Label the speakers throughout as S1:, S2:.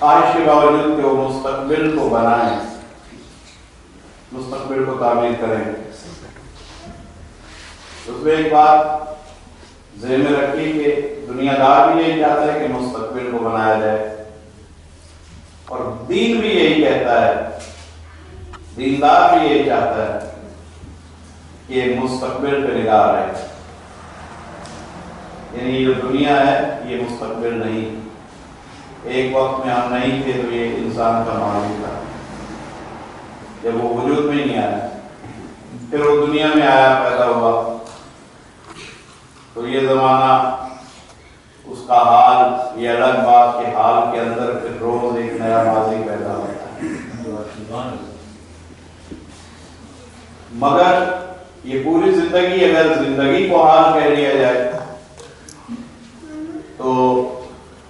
S1: خواہش کے باوجود کہ وہ مستقبل کو بنائیں۔ مستقبل کو تعمیر کریں۔ اس میں ایک بات ذہن میں رکھی کہ دنیا دار بھی یہی چاہتا ہے کہ مستقبل کو بنایا جائے۔ اور دین بھی یہی کہتا ہے۔ دیندار بھی یہی چاہتا ہے کہ مستقبل پہ نگاہ رہے۔ یعنی جو دنیا ہے، یہ مستقبل نہیں۔ ہے ایک وقت میں ہم نہیں تھے تو یہ انسان کا معلوم تھا۔ جب وہ وجود میں نہیں آیا، پھر وہ دنیا میں آیا، پیدا ہوا۔ تو یہ زمانہ، اس کا حال، یہ الگ بات کے حال کے اندر پھر روز ایک نیا ماضی پیدا ہوتا ہے۔ مگر یہ پوری زندگی اگر زندگی کو حال کہہ لیا جائے، تو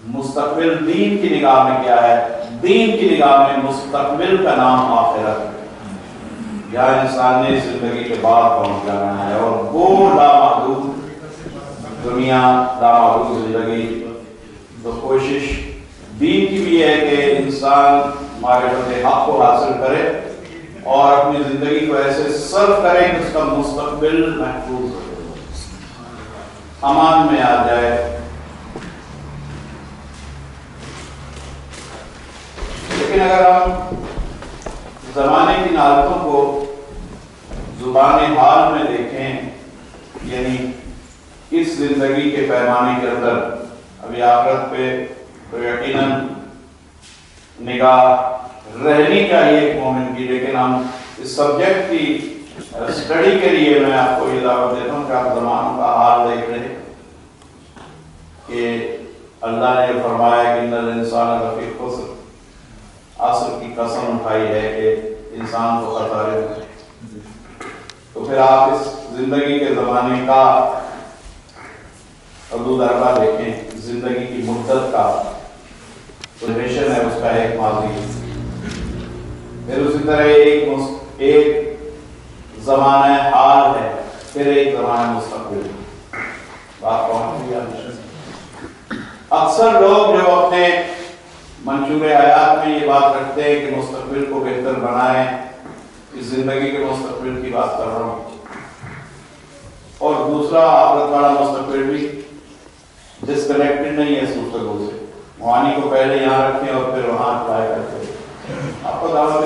S1: مستقبل دین کی نگاہ میں کیا ہے؟ دین کی نگاہ میں مستقبل کا نام آخرت۔ یا انسان نے زندگی کے بعد پہنچ جانا ہے اور وہ لامحدود، دنیا لامحدود زندگی۔ تو کوشش دین کی بھی ہے کہ انسان معرفت حق کو حاصل کرے اور اپنی زندگی کو ایسے صرف کرے کہ اس کا مستقبل محفوظ ہو۔ امان میں آ جائے۔ لیکن اگر ہم زمانے کی نعتوں کو زبان حال میں دیکھیں یعنی اس زندگی کے پیمانے کے اندر ابھی آخرت پہ تو یقیناً نگاہ رہنی چاہیے ایک مومن کی، لیکن ہم اس سبجیکٹ کی اسٹڈی کے لیے میں آپ کو یہ دعوت دیتا ہوں کہ آپ زمان کا حال دیکھ رہے کہ اللہ نے فرمایا کہ انسان کا پھر خسر۔ عصر کی قسم اٹھائی ہے کہ انسان کو خطارے تو پھر آپ اس زندگی کے زمانے کا عدود اربا دیکھیں، زندگی کی مدت کا۔ پرویشن ہے اس کا ایک ماضی۔ پھر اسی طرح ایک ایک زمانہ حال ہے، پھر ایک زمانہ مستقبل۔ بات پہنچ گیا اکثر لوگ جو اپنے منصوب آیات میں یہ بات رکھتے ہیں کہ مستقبل کو بہتر بنائیں۔ اس زندگی کے مستقبل کی بات کر رہا ہوں۔ اور دوسرا آفرت والا مستقبل بھی ڈسکنیکٹڈ نہیں ہے گفتگو سے۔ معانی کو پہلے یہاں رکھیں اور پھر وہاں اپلائی کرتے ہیں۔ آپ کو دعوت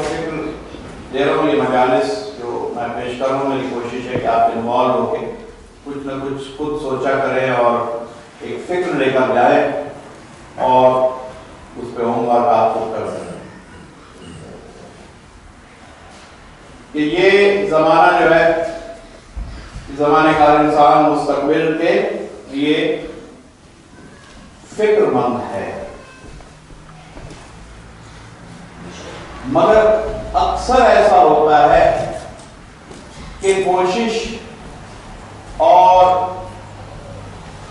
S1: دے رہا ہوں یہ مجالس جو میں پیش کر رہا ہوں، میری کوشش ہے کہ آپ انوالو ہو کے کچھ نہ کچھ خود سوچا کریں اور ایک فکر لے کر جائیں۔ اور اس پہ ہوں اور آپ کو کر سکیں کہ یہ زمانہ جو ہے زمانے کا انسان مستقبل کے لیے فکر مند ہے مگر اکثر ایسا ہوتا ہے کہ کوشش اور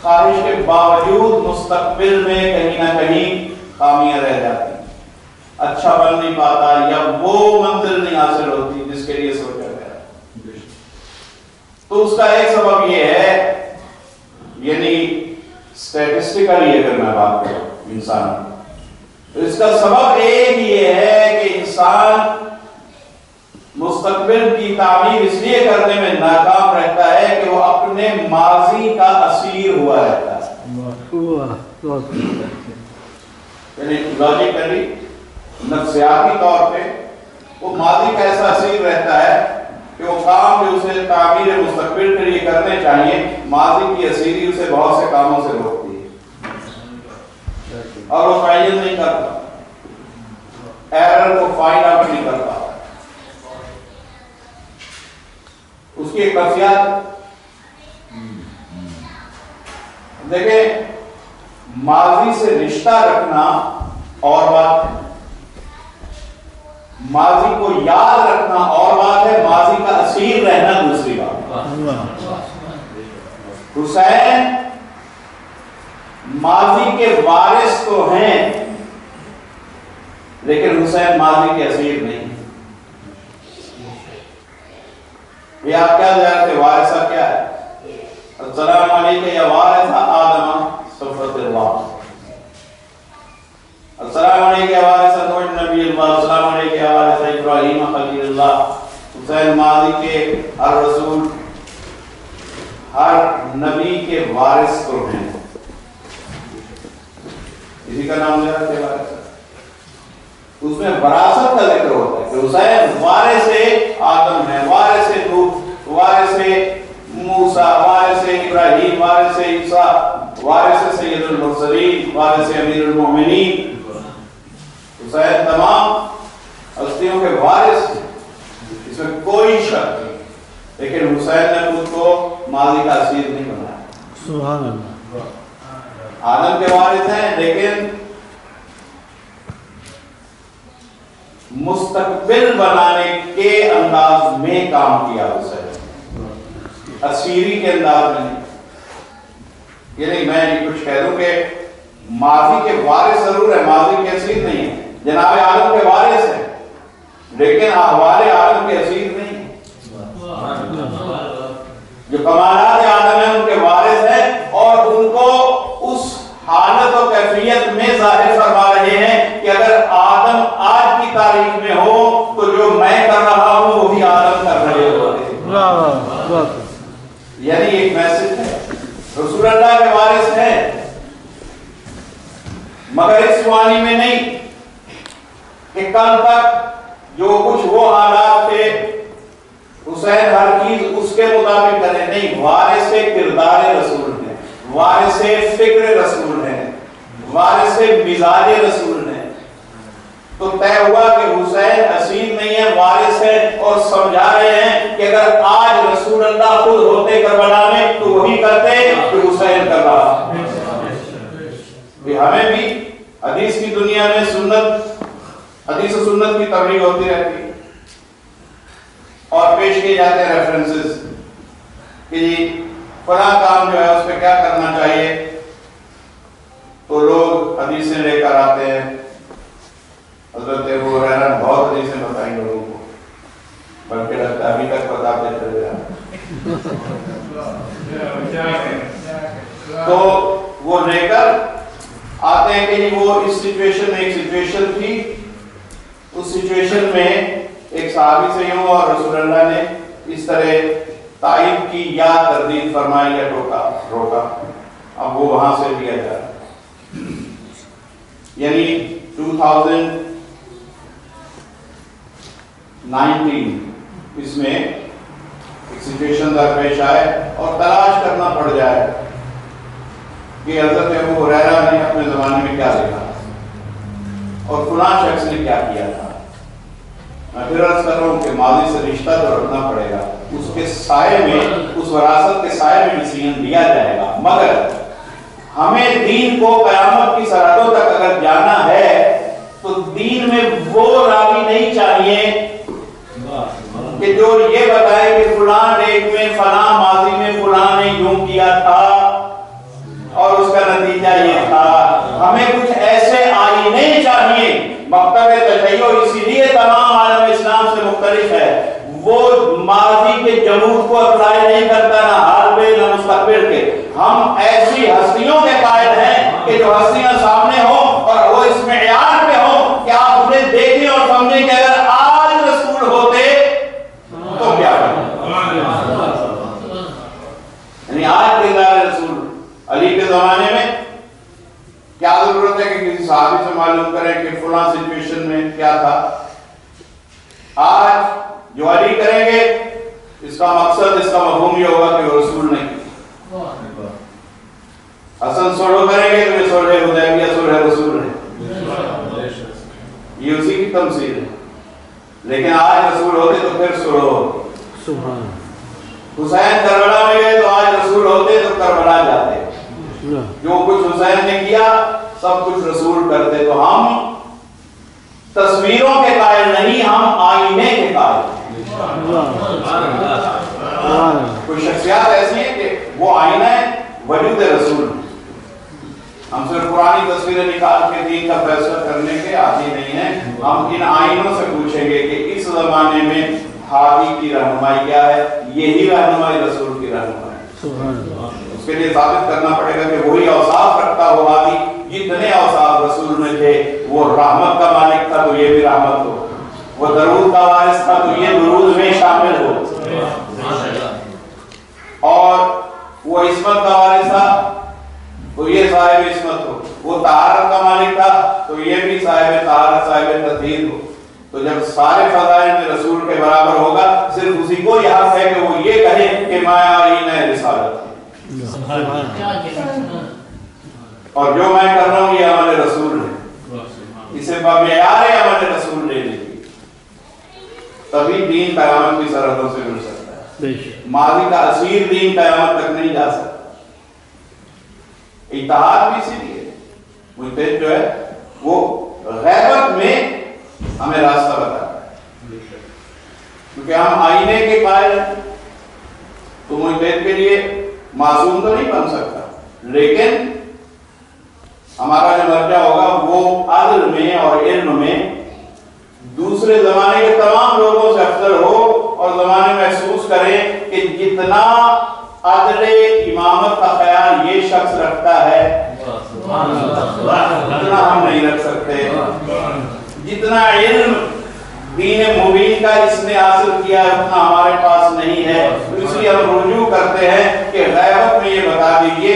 S1: خواہش کے باوجود مستقبل میں کہیں نہ کہیں خامیاں رہ جاتی ہیں۔ اچھا بن نہیں پاتا یا وہ منزل نہیں حاصل ہوتی جس کے لیے سوچا گیا۔ تو اس کا ایک سبب یہ ہے یعنی اسٹیٹسٹیکلی اگر میں بات کروں انسان تو اس کا سبب ایک یہ ہے کہ انسان مستقبل کی تعمیر اس لیے کرنے میں ناکام رہتا ہے کہ وہ اپنے ماضی کا اسیر ہوا رہتا ہے۔ یعنی لاجیکلی نفسیاتی طور پہ وہ ماضی کا ایسا اصیل رہتا ہے کہ وہ کام جو اسے تعمیر مستقبل کے لیے کرنے چاہیے، ماضی کی اسیری اسے بہت سے کاموں سے روکتی ہے۔ اور وہ فائنل نہیں کرتا ایرر کو فائن آؤٹ نہیں کرتا اس کی ایک نفسیات دیکھیں ماضی سے رشتہ رکھنا اور بات ہے۔ ماضی کو یاد رکھنا اور بات ہے۔ ماضی کا اسیر رہنا دوسری بات۔ حسین، ماضی کے وارث تو ہیں، لیکن حسین ماضی کے اسیر نہیں۔ یہ آپ کیا جانتے وارثہ کیا ہے؟ السلام علیکم یا وارثہ آدمہ صفت اللہ۔ السلام علیکم حوالے سے نوٹ نبی اللہ السلام علیکم حوالے سے ابراہیم خلیل اللہ۔ حسین مالی کے ہر رسول، ہر نبی کے وارث کو ہیں۔ اسی کا نام لے رہا ہے اس میں وراثت کا ذکر ہوتا ہے کہ حسین وارث آدم ہے، وارث نوح، وارث موسیٰ وارث ابراہیم وارث عیسیٰ وارث سید المرسلین وارث امیر المومنین حسین تمام ہستیوں کے وارث اس میں کوئی شک نہیں۔ لیکن حسین نے خود کو ماضی کا نہیں بنایا۔ سبحان اللہ۔ آدم کے وارث ہیں لیکن مستقبل بنانے کے انداز میں کام کیا حسین اسیری کے انداز میں نہیں یعنی میں یہ کچھ کہہ دوں کہ ماضی کے وارث ضرور ہے ماضی کے اسیر نہیں ہے جناب عالم کے وارث ہیں، لیکن احوال عالم کے اسیر نہیں جو کمالات عالم ہیں،
S2: ان کے وارث
S1: ہیں اور ان کو اس حالت و کیفیت میں ظاہر فرما رہے ہیں مگر اس معنی میں نہیں کہ کل تک جو کچھ وہ حالات تھے، حسین ہر چیز اس کے مطابق کرے نہیں، وارث کردار رسول ہے وارث فکر رسول ہے وارث مزاج رسول ہے تو طے ہوا کہ حسین حسین نہیں ہے، وارث ہے اور سمجھا رہے ہیں کہ اگر آج رسول اللہ خود ہوتے کربلا میں تو وہی کرتے کہ حسین کر رہا ہمیں بھی حدیث کی دنیا میں سنت حدیث و سنت کی تبلیغ ہوتی رہتی۔ اور پیش کیے جاتے ہیں ریفرنسز کہ جی فلاں کام جو ہے اس پہ کیا کرنا چاہیے؟ تو لوگ حدیثیں لے کر آتے ہیں۔ حضرت وہ حیران بہت حدیثیں بتائیں لوگوں کو۔ بلکہ لگتا ہے ابھی تک بتاتے چلے جاتے تو وہ لے کر آتے ہیں کہ وہ اس سیچویشن میں ایک سیچویشن تھی۔ اس سیچویشن میں ایک صحابی سے یوں اور رسول اللہ نے اس طرح تائب کی، یا تردید فرمائی یا روکا روکا۔ اب وہ وہاں سے لیا جا رہا یعنی 2019 اس میں ایک سچویشن درپیش آئے اور تلاش کرنا پڑ جائے۔ کہ حضرت ابو حریرہ نے اپنے زمانے میں کیا لکھا اور فلان شخص نے کیا کیا تھا؟ میں پھر عرض کر رہا ہوں کہ ماضی سے رشتہ تو رکھنا پڑے گا۔ اس کے سائے میں، اس وراثت کے سائے میں ڈسیزن دیا جائے گا۔ مگر ہمیں دین کو قیامت کی سرحدوں تک اگر جانا ہے، تو دین میں وہ راوی نہیں چاہیے کہ جو یہ بتائے کہ فلان ڈیٹ میں فلان ماضی میں فلان نے یوں کیا تھا۔ اور اس کا نتیجہ یہ تھا، ہمیں کچھ ایسے آئینے چاہیے۔ مکتب تشیع اسی لیے تمام عالم اسلام سے مختلف ہے۔ وہ ماضی کے جمود کو اپلائی نہیں کرتا، نہ حال پہ نہ مستقبل کے۔ ہم ایسی ہستیوں کے قائد ہیں کہ جو ہستیاں سامنے ہوں صحابی سے معلوم کریں کہ فلان سچویشن میں کیا تھا۔ آج جو علی کریں گے، اس کا مقصد، اس کا مفہوم یہ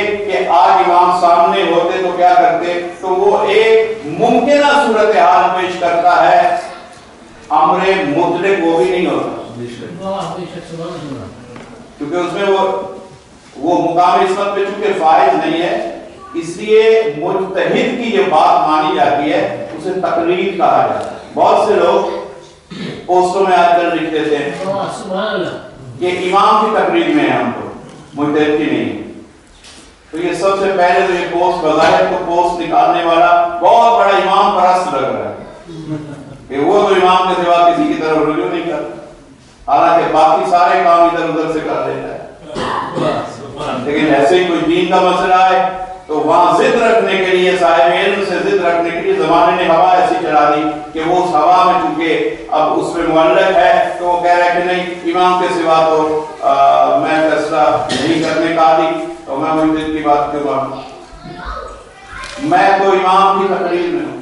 S1: کہ آج امام سامنے ہوتے تو کیا کرتے؟ تو وہ ایک ممکنہ صورتحال پیش کرتا ہے۔ امر مطلق وہ بھی نہیں ہوتا۔ کیونکہ اس میں وہ وہ مقام عصمت پہ چونکہ فائز نہیں ہے اس لیے مجتہد کی یہ بات مانی جاتی ہے اسے تقلید کہا جاتا ہے۔ بہت
S2: سے
S1: لوگ پوسٹوں میں آج کر لکھ دیتے ہیں کہ امام کی تقریر میں ہے ہم کو مجتہد کی نہیں۔ ہے تو یہ سب سے پہلے تو یہ پوسٹ بظاہر تو پوسٹ نکالنے والا بہت بڑا امام پرست لگ رہا ہے۔ کہ وہ تو امام کے سوا کسی کی طرف رجوع نہیں کرتا حالانکہ باقی سارے کام ادھر ادھر سے کر لیتا ہے۔ لیکن ایسے ہی کوئی دین کا مسئلہ ہے تو وہاں ضد رکھنے کے لیے صاحب علم سے ضد رکھنے کے لیے زمانے نے ہوا ایسی چلا دی کہ وہ اس ہوا میں چونکہ اب اس میں معلق ہے تو وہ کہہ رہا ہے کہ نہیں، امام کے سوا تو میں فیصلہ نہیں کرنے کا دی۔ اور میں مجھے کی بات کے بعد۔ میں تو امام کی تقریر میں ہوں۔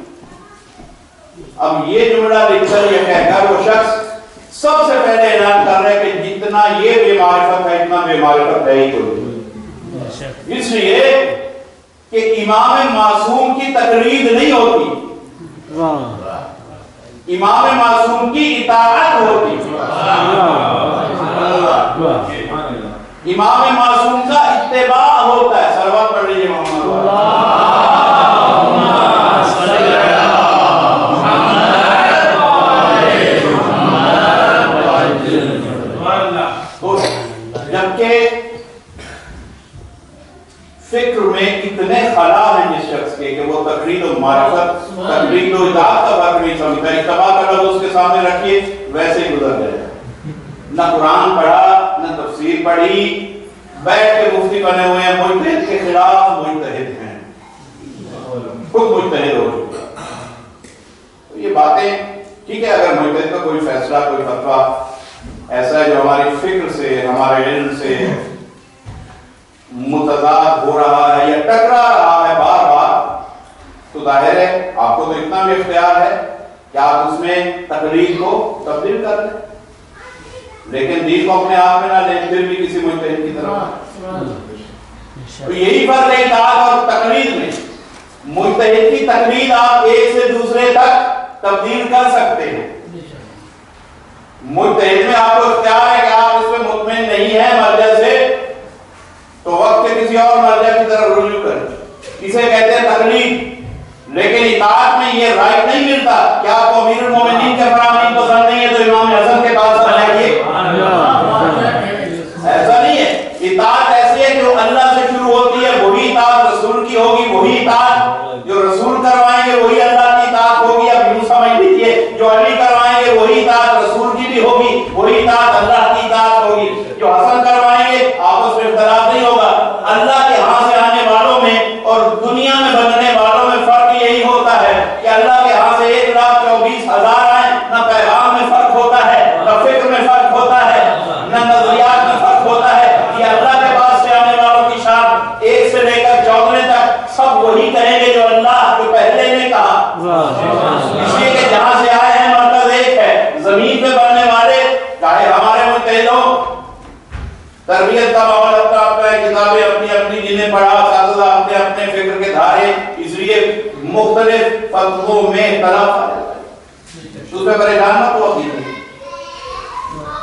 S1: اب یہ جملہ لکھ کر یہ کہہ کر وہ شخص سب سے پہلے اعلان کر رہے کہ جتنا یہ بے معرفت ہے اتنا بے معرفت ہے ہی کوئی۔ اس لیے کہ امام معصوم کی تقلید نہیں ہوتی۔ امام معصوم کی اطاعت ہوتی۔ امام معصوم کا اتباع ہوتا ہے سلوات پڑھ لیجیے محمد جبکہ فکر میں اتنے خلا ہیں اس شخص کے وہ تقریر و معرفت، تقریر و اس کے سامنے رکھیے، ویسے گزر جائے نہ قرآن پڑھا، نہ تفسیر پڑھی بیٹھ کے مفتی بنے ہوئے ہیں، مجتہد کے خلاف مجتہد ہیں۔ خود مجتہد ہو چکا یہ باتیں، ٹھیک ہے، اگر مجتہد کا کوئی فیصلہ، کوئی فتویٰ ایسا ہے جو ہماری فکر سے، ہمارے علم سے متضاد ہو رہا ہے یا ٹکرا رہا ہے بار بار، تو ظاہر ہے، آپ کو تو اتنا بھی اختیار ہے کہ آپ اس میں تقریر کو تبدیل کر لیں۔ لیکن دین کو اپنے آپ میں نہ لیں پھر بھی کسی مجتہد کی طرف۔ تو یہی فرق ہے اطاعت اور تقلید میں۔ مجتہد کی تقلید آپ ایک سے دوسرے تک تبدیل کر سکتے ہیں۔ مجتہد میں آپ کو اختیار ہے کہ آپ اس میں مطمئن نہیں ہیں مرجع سے تو وقت کے کسی اور مرجع کی طرح رجوع کریں۔ اسے کہتے ہیں تقلید۔ لیکن اطاعت میں یہ رائٹ نہیں ملتا۔ کہ آپ کو امیر المومنین کے فرامین کتابیں اپنی اپنی جنہیں پڑھا، اساتذہ اپنے اپنے فکر کے دھارے اس لیے مختلف فتحوں میں اختلاف آ جاتا ہے۔ اس میں پریشان مت ہوا کیجیے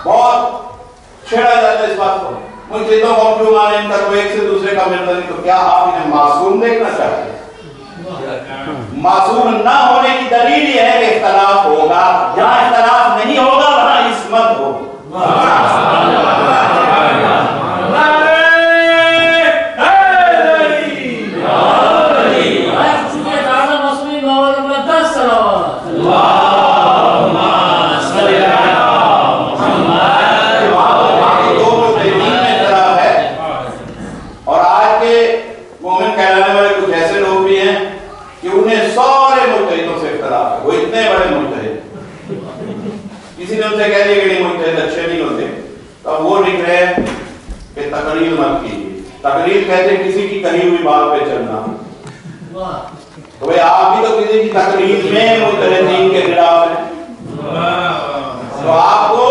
S1: بہت چھیڑا جاتا ہے اس بات کو۔ مرشدوں کو کیوں مانے ان تک ایک سے دوسرے کا ملتا نہیں، تو کیا آپ انہیں معصوم دیکھنا چاہتے ہیں؟ معصوم نہ ہونے کی دلیل یہ ہے کہ اختلاف ہوگا۔ جہاں اختلاف نہیں ہوگا، وہاں عصمت ہوگی۔ انہیں سارے مجتہدوں سے اختلاف ہے وہ اتنے بڑے مجتہد کسی نے ان سے کہہ دیا کہ نہیں مجتہد اچھے نہیں ہوتے تو اب وہ لکھ رہے کہ تقریر مت کیجیے تقریر کہتے ہیں کسی کی کہی ہوئی بات پہ چلنا تو بھئی آپ بھی تو کسی کی تقریر میں مجتہدین کے خلاف ہیں تو آپ کو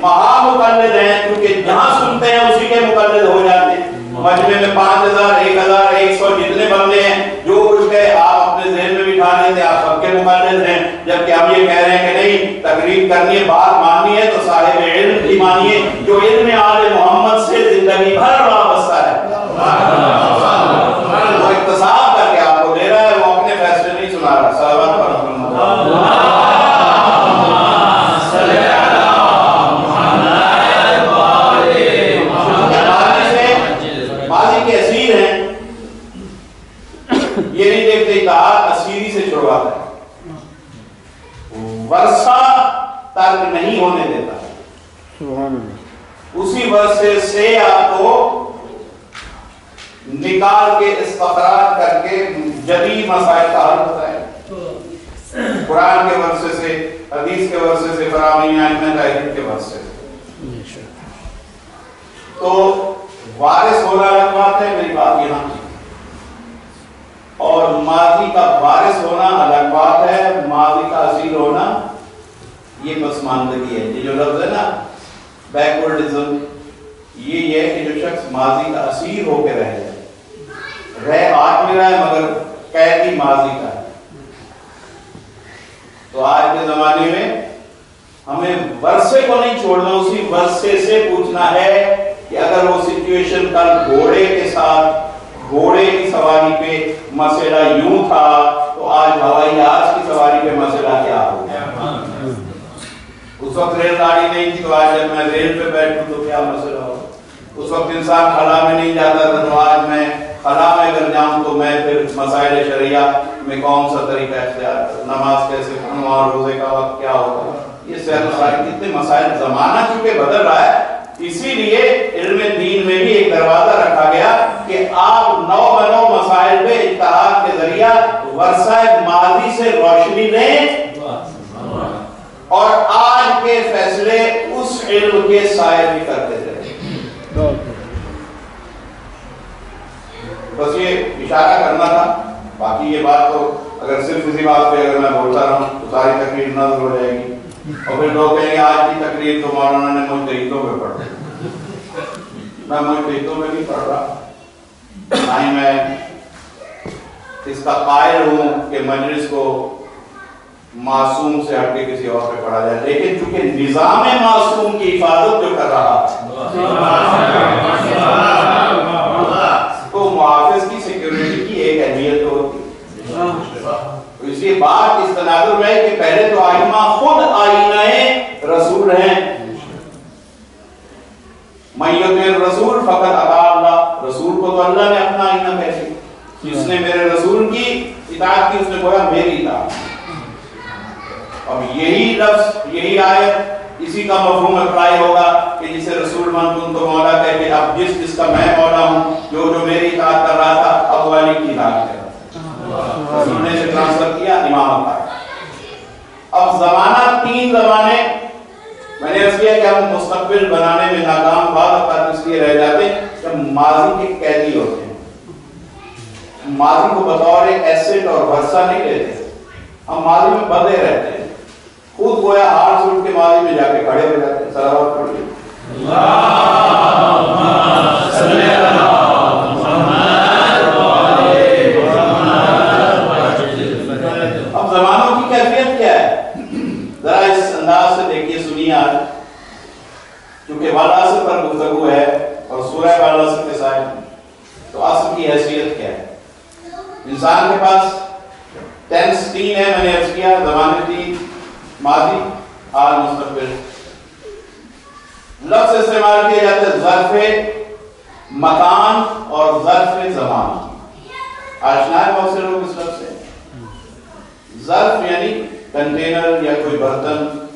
S1: مہا مقلد ہیں کیونکہ جہاں سنتے ہیں اسی کے مقلد ہو جاتے ہیں مجمع میں پانچ ہزار ایک ہزار ایک سو جتنے بندے ہیں جو کچھ ہے آپ اپنے ذہن آپ سب کے مقلد ہیں۔ جبکہ ہم یہ کہہ رہے ہیں کہ نہیں تقریب کرنی ہے، بات ماننی ہے، تو صاحب علم کی مانیے۔ جو علم آل محمد سے زندگی بھر وابستہ ہے۔ ترک نہیں ہونے دیتا۔ اسی ورثے سے آپ کو نکال کے استقرار کر کے جدید مسائل کا حل ہوتا ہے قرآن کے ورثے سے حدیث کے ورثے سے فراہمی آئین تحریر کے ورثے سے۔ تو وارث ہونا الگ بات ہے میری بات یہاں کی اور ماضی کا وارث ہونا الگ بات ہے ماضی کا اصیل ہونا یہ پسماندگی ہے۔ یہ جو لفظ ہے نا بیکورڈزم یہ ہے کہ جو شخص ماضی کا اسیر ہو کے رہ جائے۔ رہ آج میں رہا ہے مگر قیدی ماضی کا ہے۔ تو آج کے زمانے میں ہمیں ورثے کو نہیں چھوڑنا، اسی ورثے سے پوچھنا ہے کہ اگر وہ سچویشن کل گھوڑے کے ساتھ، گھوڑے کی سواری پہ مسئلہ یوں تھا، تو آج ہوائی جہاز کی سواری پہ مسئلہ کیا ہو گیا اس وقت ریل گاڑی نہیں تھی، تو آج جب میں ریل پہ بیٹھوں تو کیا مسئلہ ہو؟ اس وقت انسان خلا میں نہیں جاتا تھا، تو آج میں خلا میں اگر جاؤں تو میں پھر مسائل شریعہ میں کون سا طریقہ اختیار کروں؟ نماز کیسے پڑھوں اور روزے کا وقت کیا ہوگا یہ سیر مسائل کتنے مسائل زمانہ چونکہ بدل رہا ہے، اسی لیے علم دین میں بھی ایک دروازہ رکھا گیا کہ آپ نو بنو مسائل پہ اتحاد کے ذریعہ ورثہ ماضی سے روشنی لیں۔ اور آج کے فیصلے اس علم کے سائے بھی کرتے تھے۔ بس یہ اشارہ کرنا تھا۔ باقی یہ بات تو اگر صرف اسی بات پہ اگر میں بولتا رہوں تو ساری تقریر نظر ہو جائے گی۔ اور پھر لوگ کہیں گے آج کی تقریر تو مولانا نے مجھ دہیتوں میں پڑھ میں مجھ دہیتوں میں نہیں پڑھ رہا۔ نہ ہی میں اس کا قائل ہوں کہ مجلس کو معصوم سے ہٹ کے کسی اور پہ پڑھا جائے۔ لیکن چونکہ نظام معصوم کی حفاظت جو کر رہا تو محافظ کی سیکیورٹی کی ایک اہمیت تو ہوتی۔ تو اس لیے بات اس تناظر میں کہ پہلے تو آئمہ خود آئینہ رسول ہیں۔ میت رسول فقط اطاع اللہ۔ رسول کو تو اللہ نے اپنا آئینہ کہتے جس نے میرے رسول کی اطاعت کی، اس نے گویا میری اطاعت۔ اب یہی لفظ، یہی آیت اسی کا مفہوم اپلائی ہوگا کہ جسے رسول من تو مولا کہہ کہ اب جس جس کا میں مولا ہوں، جو جو میری اطاعت کر رہا تھا، اب والی کی اطاعت کر رہا تھا۔ رسول نے سے ٹرانسفر کیا، امام کا۔ اب زمانہ، تین زمانے میں نے اس کیا کہ ہم مستقبل بنانے میں ناکام بعض اوقات اس لیے رہ جاتے ہیں کہ ماضی کے قیدی ہوتے ہیں۔ ماضی کو بطور ایسٹ اور ورثہ نہیں لیتے۔ ہم ماضی میں بندے رہتے ہیں۔ خود گویا ہار سوٹ کے ماضی میں جا کے کھڑے ہو جاتے ہیں سلامت پڑھیے اب زمانوں کی کیفیت کیا ہے؟ ذرا اس انداز سے دیکھیے، سنیے آج۔ پر گفتگو ہے اور سورہ کے ساتھ، تو اصل کی حیثیت کیا ہے؟ انسان کے پاس ٹینس تین ہے، میں نے عرض کیا، زمانے تین ماضی حال مستقبل۔ لفظ استعمال کیے جاتے ہیں ظرف مکان اور ظرف زمان۔ آشنا ہے بہت سے لوگ اس لفظ سے۔ ظرف یعنی کنٹینر یا کوئی برتن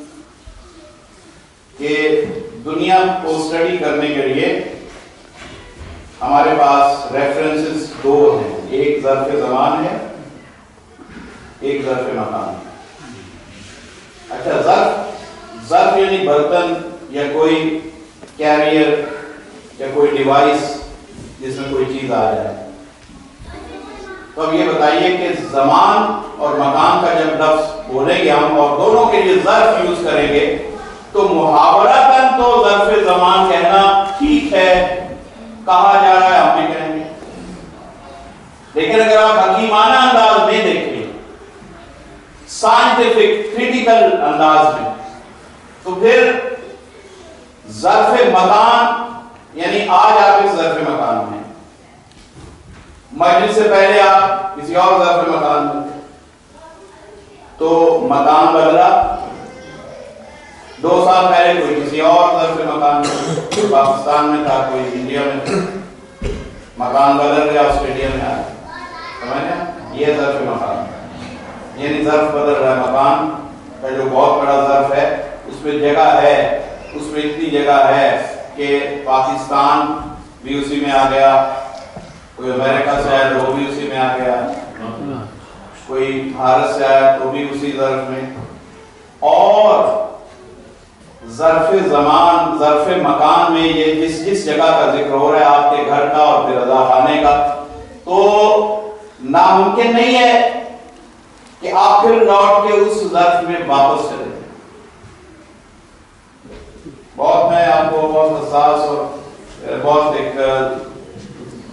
S1: کہ دنیا کو سٹڈی کرنے کے لیے ہمارے پاس ریفرنسز دو ہیں۔ ایک ظرف زمان ہے، ایک ظرف مکان۔ ہے اچھا ظرف ظرف یعنی برتن یا کوئی کیریئر یا کوئی ڈیوائس جس میں کوئی چیز آ جائے۔ تو اب یہ بتائیے کہ زمان اور مکان کا جب لفظ بولیں گے ہم اور دونوں کے لیے ظرف یوز کریں گے، تو محاورتاً تو ظرف زمان کہنا ٹھیک ہے، کہا جا رہا ہے، ہم بھی کہیں گے۔ لیکن اگر آپ حکیمانہ انداز میں دیکھیں سائنٹیفک کریٹیکل انداز میں۔ تو پھر ظرف مکان یعنی آج آپ اس ظرف مکان میں مجلس سے پہلے آپ کسی اور ظرف مکان میں تو مکان بدلا۔ دو سال پہلے کوئی کسی اور ظرف مکان میں پاکستان میں تھا، کوئی انڈیا میں تھا۔ مکان بدل گیا، آسٹریلیا میں آیا۔ سمجھے یہ ظرف مکان۔ یعنی ظرف بدل رہا ہے مکان کا جو بہت بڑا ظرف ہے، اس میں جگہ ہے، اس میں اتنی جگہ ہے کہ پاکستان بھی اسی میں آ گیا، کوئی امریکہ سے آیا تو وہ بھی اسی میں آ گیا، کوئی بھارت سے آیا تو بھی اسی ظرف میں۔ اور ظرف زمان، ظرف مکان میں یہ جس جس جگہ کا ذکر ہو رہا ہے، آپ کے گھر کا اور پھر رضا خانے کا، تو ناممکن نہیں ہے کہ آپ پھر لوٹ کے اس ظرف میں واپس چلے بہت میں آپ کو بہت حساس اور بہت ایک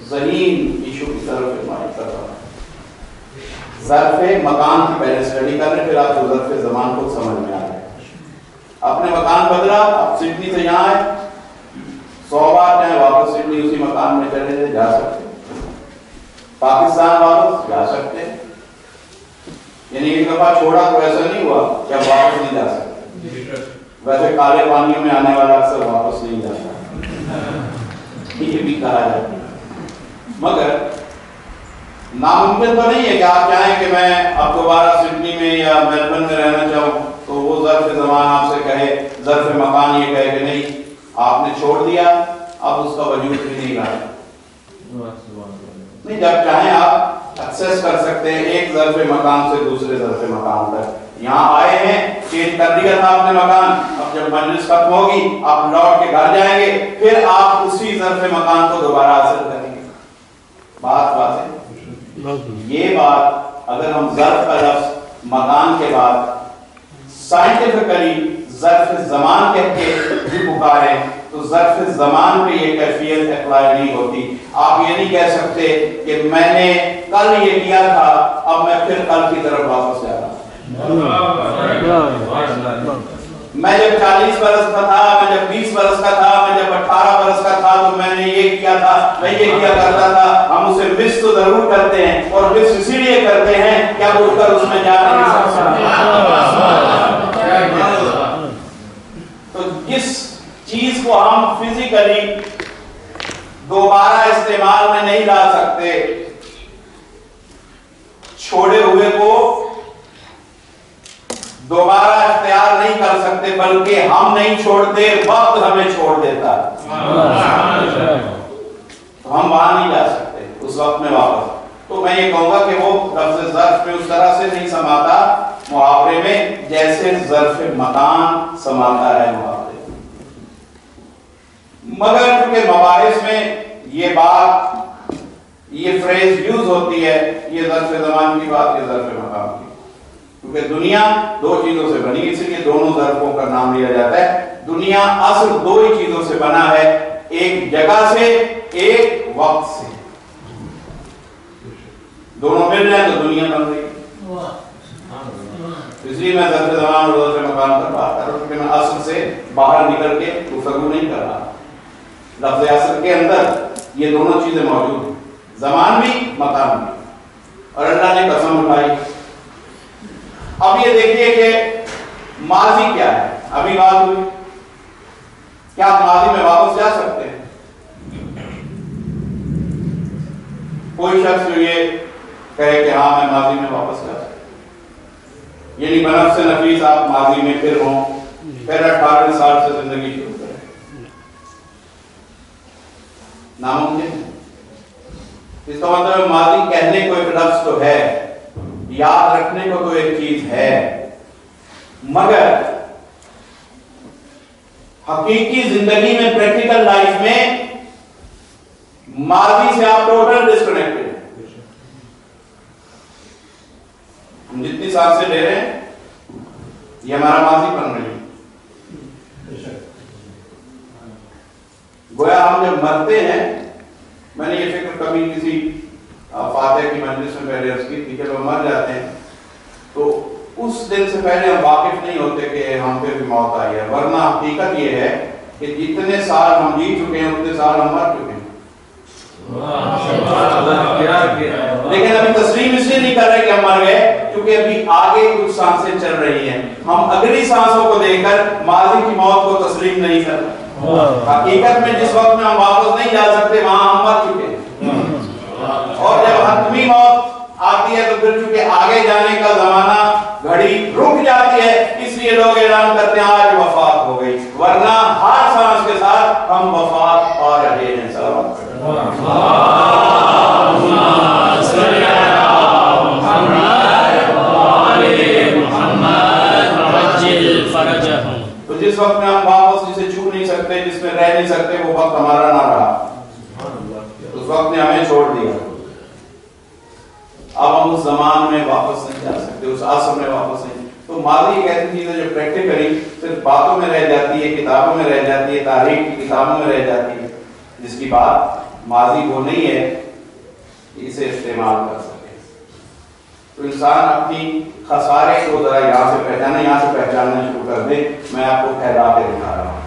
S1: ذہین ایشو کی طرف ارمائش کر رہا ہوں۔ ظرف مکان کی پہلے اسٹڈی کر لیں، پھر آپ کو ظرف زمان کو سمجھ میں آ جائے۔ اپنے مکان بدلا، آپ سڈنی سے یہاں آئے سو بار چاہے واپس سڈنی اسی مکان میں چلے جا سکتے پاکستان واپس، جا سکتے یعنی ایک دفعہ چھوڑا تو ایسا نہیں ہوا کہ آپ واپس نہیں جا سکتے۔ ویسے کالے پانیوں میں آنے والا اکثر واپس نہیں جاتا۔ یہ بھی کہا جاتا ہے مگر ناممکن تو نہیں ہے کہ آپ چاہیں کہ میں اب دوبارہ سڈنی میں یا میلبرن میں رہنا چاہوں تو وہ ظرف زمان آپ سے کہے، ظرف مکان یہ کہے کہ نہیں، آپ نے چھوڑ دیا، اب اس کا وجود بھی نہیں رہا۔ نہیں، جب چاہیں آپ ایکسس کر سکتے ہیں ایک ظرف مکان سے دوسرے ظرف مکان تک۔ یہاں آئے ہیں چینج کر دیا تھا آپ نے مکان۔ اب جب مجلس ختم ہوگی، آپ لوٹ کے گھر جائیں گے، پھر آپ اسی ظرف مکان کو دوبارہ حاصل کریں گے۔ بات بات ہے۔ یہ بات اگر ہم ظرف کا لفظ مکان کے بعد سائنٹیفکلی ظرف زمان کہہ کے بھی پکاریں تو ظرف زمان پہ یہ کیفیت اپلائی نہیں ہوتی۔ آپ یہ نہیں کہہ سکتے کہ میں نے کل یہ کیا تھا، اب میں پھر کل کی طرف واپس جا رہا ہوں۔ میں جب چالیس برس کا تھا، میں جب بیس برس کا تھا، میں جب اٹھارہ برس کا تھا، تو میں نے یہ کیا تھا، میں یہ کیا کرتا تھا۔ ہم اسے مس تو ضرور کرتے ہیں اور مس اسی لیے کرتے ہیں کہ اب اٹھ کر اس میں جا نہیں سکتے جس چیز کو ہم فزیکلی دوبارہ استعمال میں نہیں لا سکتے؟ چھوڑے ہوئے کو دوبارہ اختیار نہیں کر سکتے، بلکہ ہم نہیں چھوڑتے، وقت ہمیں چھوڑ دیتا۔ تو ہم وہاں نہیں جا سکتے، اس وقت میں واپس۔ تو میں یہ کہوں گا کہ وہ لفظ ظرف میں اس طرح سے نہیں سماتا، محاورے میں جیسے ظرف مکان سماتا ہے محاورے۔ مگر چونکہ مباحث میں یہ بات یہ فریز یوز ہوتی ہے یہ ظرف زمان کی بات یہ ظرف مقام کی۔ کیونکہ دنیا دو چیزوں سے بنی اس لیے دونوں ظرفوں کا نام لیا جاتا ہے۔ دنیا اصل دو ہی چیزوں سے بنا ہے ایک جگہ سے ایک وقت سے۔ دونوں مل جائیں تو دنیا بن رہی اس لیے میں ظرف زمان اور ظرف مکان پر بات کر رہا ہوں کیونکہ میں اصل سے باہر نکل کے گفتگو نہیں کر رہا۔ لفظ اصل کے اندر یہ دونوں چیزیں موجود ہیں۔ زمان بھی مکان بھی۔ اور اللہ نے قسم اٹھائی۔ اب یہ دیکھیے کہ ماضی کیا ہے۔ ابھی بات ہوئی۔ کیا آپ ماضی میں واپس جا سکتے ہیں؟ کوئی شخص جو یہ کہے کہ ہاں میں ماضی میں واپس جا سکتا یعنی بنف سے نفیس آپ ماضی میں پھر ہوں۔ پھر اٹھارہ سال سے زندگی شروع۔ ناممکن اس کا مطلب ہے ماضی کہنے کو ایک لفظ تو ہے، یاد رکھنے کو تو ایک چیز ہے۔ مگر حقیقی زندگی میں پریکٹیکل لائف میں ماضی سے آپ ٹوٹل ڈسکنیکٹڈ ہیں۔ ہم جتنی سانسیں لے رہے ہیں، یہ ہمارا ماضی بن رہی ہے۔ گویا ہم جب مرتے ہیں میں نے یہ فکر کبھی کسی فاتح کی مجلس میں پہلے اس کی تھی کہ وہ مر جاتے ہیں تو اس دن سے پہلے ہم واقف نہیں ہوتے کہ ہم پہ بھی موت آئی ہے ورنہ حقیقت یہ ہے کہ جتنے سال ہم جی چکے ہیں اتنے سال ہم مر چکے ہیں۔ لیکن ابھی تسلیم اس لیے نہیں کر رہے کہ ہم مر گئے کیونکہ ابھی آگے کچھ سانسیں چل رہی ہیں۔ ہم اگلی سانسوں کو دیکھ کر ماضی کی موت کو تسلیم نہیں کر رہے۔ ہاں۔ حقیقت میں جس وقت میں ہم واپس نہیں جا سکتے، وہاں ہم مر چکے۔ ہیں اور جب حتمی موت آتی ہے تو پھر چونکہ آگے جانے کا زمانہ گھڑی رک جاتی ہے، اس لیے لوگ اعلان کرتے ہیں، آج وفات ہو گئی۔ ورنہ ہر سانس کے ساتھ ہم وفات پا رہے ہیں۔ سلام تو جس وقت میں ہم واپس جسے چھو نہیں سکتے جس میں رہ نہیں سکتے وہ وقت ہمارا نہ رہا۔ اس وقت نے ہمیں چھوڑ دیا۔ اب ہم اس زمان میں واپس نہیں جا سکتے، اس عصر میں واپس نہیں۔ تو ماضی ایک ایسی چیز ہے جو پریکٹیکلی صرف باتوں میں رہ جاتی ہے، کتابوں میں رہ جاتی ہے، تاریخ کی کتابوں میں رہ جاتی ہے۔ جس کی بات ماضی وہ نہیں ہے، اسے استعمال کر سکے تو انسان اپنی خسارے کو ذرا یہاں سے پہچانے، یہاں سے پہچاننا شروع کر دے۔ میں آپ کو پھیلا کے دکھا رہا ہوں۔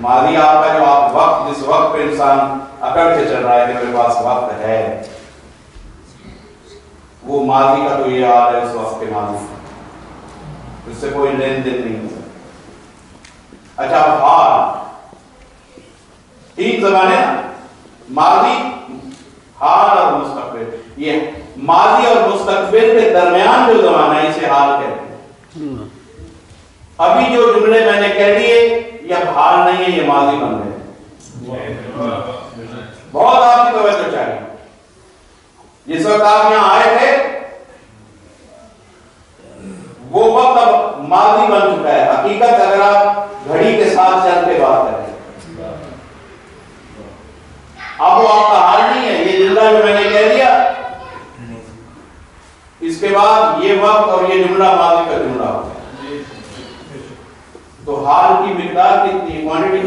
S1: ماضی آپ کا جو آپ وقت جس وقت پہ انسان اکڑ کے چل رہا ہے کہ میرے پاس وقت ہے وہ ماضی کا تو یہ حال ہے اس وقت کے ماضی کا اس سے کوئی لین دین نہیں ہو سکتا۔ اچھا حال۔ تین زبانیں نا۔ ماضی حال اور مستقبل۔ یہ ماضی اور مستقبل کے درمیان جو زمانہ ہے اسے حال کہتے ہیں۔ ابھی جو جملے میں نے کہہ دیے یہ اب حال نہیں ہے، یہ ماضی بن گئے۔ بہت آپ کی توجہ چاہیے۔ جس وقت آپ یہاں آئے تھے، وہ وقت اب ماضی بن چکا ہے۔ حقیقت اگر آپ گھڑی کے ساتھ چل کے بات کریں۔ اب وہ آپ کا حال نہیں ہے، یہ جملہ جو میں نے کہہ دیا۔ اس کے بعد یہ وقت اور یہ جملہ ماضی کا جملہ ہو تو حال کی مقدار کتنی کوانٹٹی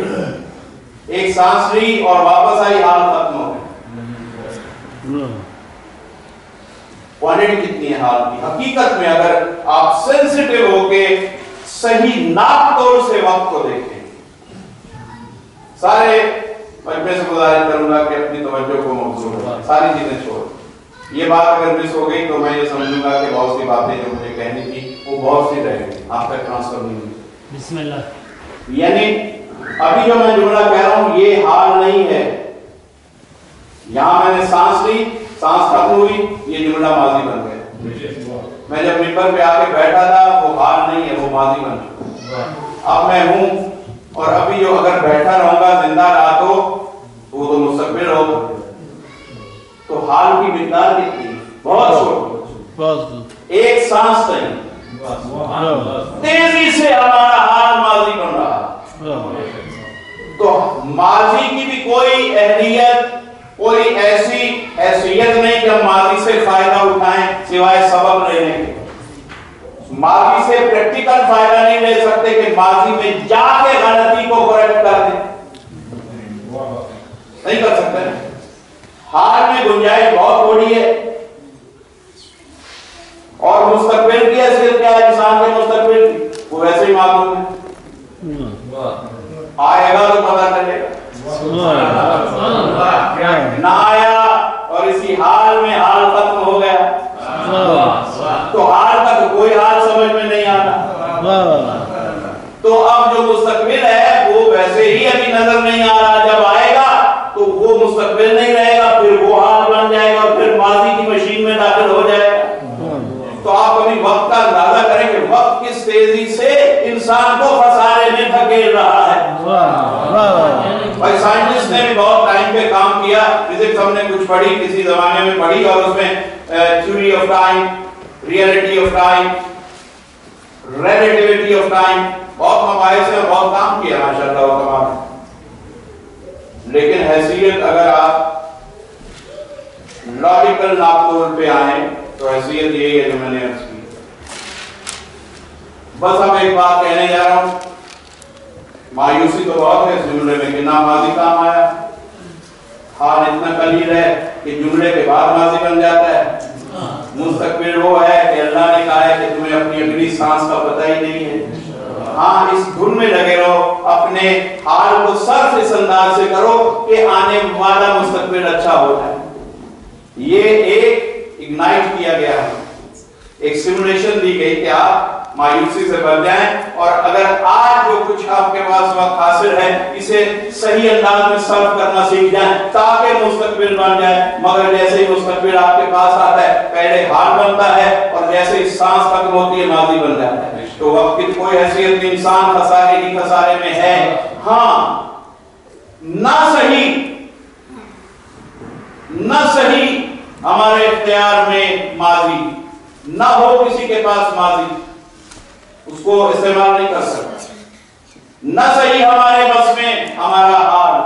S1: ایک سانس لی اور واپس آئی، حال ختم ہو گئی۔ کوانٹٹی کتنی ہے حال کی؟ حقیقت میں اگر آپ سینسٹیو ہو کے صحیح ناپ طور سے وقت کو دیکھیں۔ سارے مجمع سے گزارش کروں گا کہ اپنی توجہ کو مبزور ہے ساری چیزیں چھوڑ۔ یہ بات اگر مس ہو گئی تو میں یہ سمجھوں گا کہ بہت سی باتیں جو مجھے کہنی تھی، وہ بہت سی رہ گئی آپ تک ٹرانسفر نہیں۔ ہوئی
S2: بسم اللہ۔
S1: یعنی ابھی جو میں جملہ کہہ رہا ہوں یہ حال نہیں ہے۔ یہاں میں نے سانس لی سانس ختم ہوئی یہ جملہ ماضی بن گیا۔ میں جب ممبر پہ آ کے بیٹھا تھا وہ حال نہیں ہے وہ ماضی بن چکا۔ اب میں ہوں اور ابھی جو اگر بیٹھا رہوں گا زندہ رہا تو وہ تو مستقبل ہوگا تو حال کی مقدار کتنی؟ بہت چھوٹی۔ ایک سانس نہیں۔ تیزی سے ہمارا حال ماضی بن رہا تو ماضی کی بھی کوئی اہلیت کوئی ایسی حیثیت نہیں کہ ہم ماضی سے فائدہ اٹھائیں، سوائے سبب لینے کے۔ ماضی سے پریکٹیکل فائدہ نہیں لے سکتے کہ ماضی میں جا کے غلطی کو کریکٹ کر دیں۔ نہیں کر سکتے۔ حال میں گنجائش بہت بڑی ہے۔ اور مستقبل کی حیثیت کیا ہے؟ انسان کے مستقبل کی۔ وہ ویسے ہی معلوم ہے۔ آئے گا تو پتا چلے گا۔ نہ آیا اور اسی حال میں حال ختم ہو گیا۔ تو حال تو کوئی حال سمجھ میں نہیں آتا۔ تو اب جو مستقبل ہے وہ ویسے ہی ابھی نظر نہیں آ رہا۔ جب آئے گا تو وہ مستقبل نہیں رہے انسان کو خسارے میں دھکیل رہا ہے۔ بھائی سائنٹسٹ نے بھی بہت ٹائم پہ کام کیا۔ فزکس ہم نے کچھ پڑھی کسی زمانے میں پڑھی اور اس میں theory of time reality of time relativity of time بہت مباحث ہیں بہت کام کیا ماشاءاللہ و کمال لیکن حیثیت اگر آپ لاجیکل ناپتول پہ آئیں تو حیثیت یہی ہے جو میں نے بس اب ایک بات کہنے جا رہا ہوں۔ مایوسی تو بہت ہے اس جملے میں کہ نہ ماضی کام آیا۔ حال اتنا قلیل ہے کہ جملے کے بعد ماضی بن جاتا ہے۔ مستقبل وہ ہے کہ اللہ نے کہا ہے کہ تمہیں اپنی اگلی سانس کا پتہ ہی نہیں ہے۔ ہاں اس دھن میں لگے رہو، اپنے حال کو صرف اس انداز سے کرو کہ آنے والا مستقبل اچھا ہو جائے۔ یہ ایک اگنائٹ کیا گیا ہے۔ ایک سیمولیشن دی گئی کہ آپ مایوسی سے بچ جائیں اور اگر آج جو کچھ آپ کے پاس وقت حاصل ہے، اسے صحیح انداز میں صرف کرنا سیکھ جائیں تاکہ مستقبل بن جائے۔ مگر جیسے ہی مستقبل آپ کے پاس آتا ہے، پہلے حال بنتا ہے اور جیسے ہی سانس ختم ہوتی ہے ماضی بن جاتا ہے۔ تو وقت کی کوئی حیثیت انسان خسارے کی خسارے میں ہے۔ ہاں نہ صحیح نہ صحیح ہمارے اختیار میں ماضی، نہ ہو کسی کے پاس ماضی۔ اس کو استعمال نہیں کر سکتا نہ صحیح ہمارے بس میں ہمارا حال۔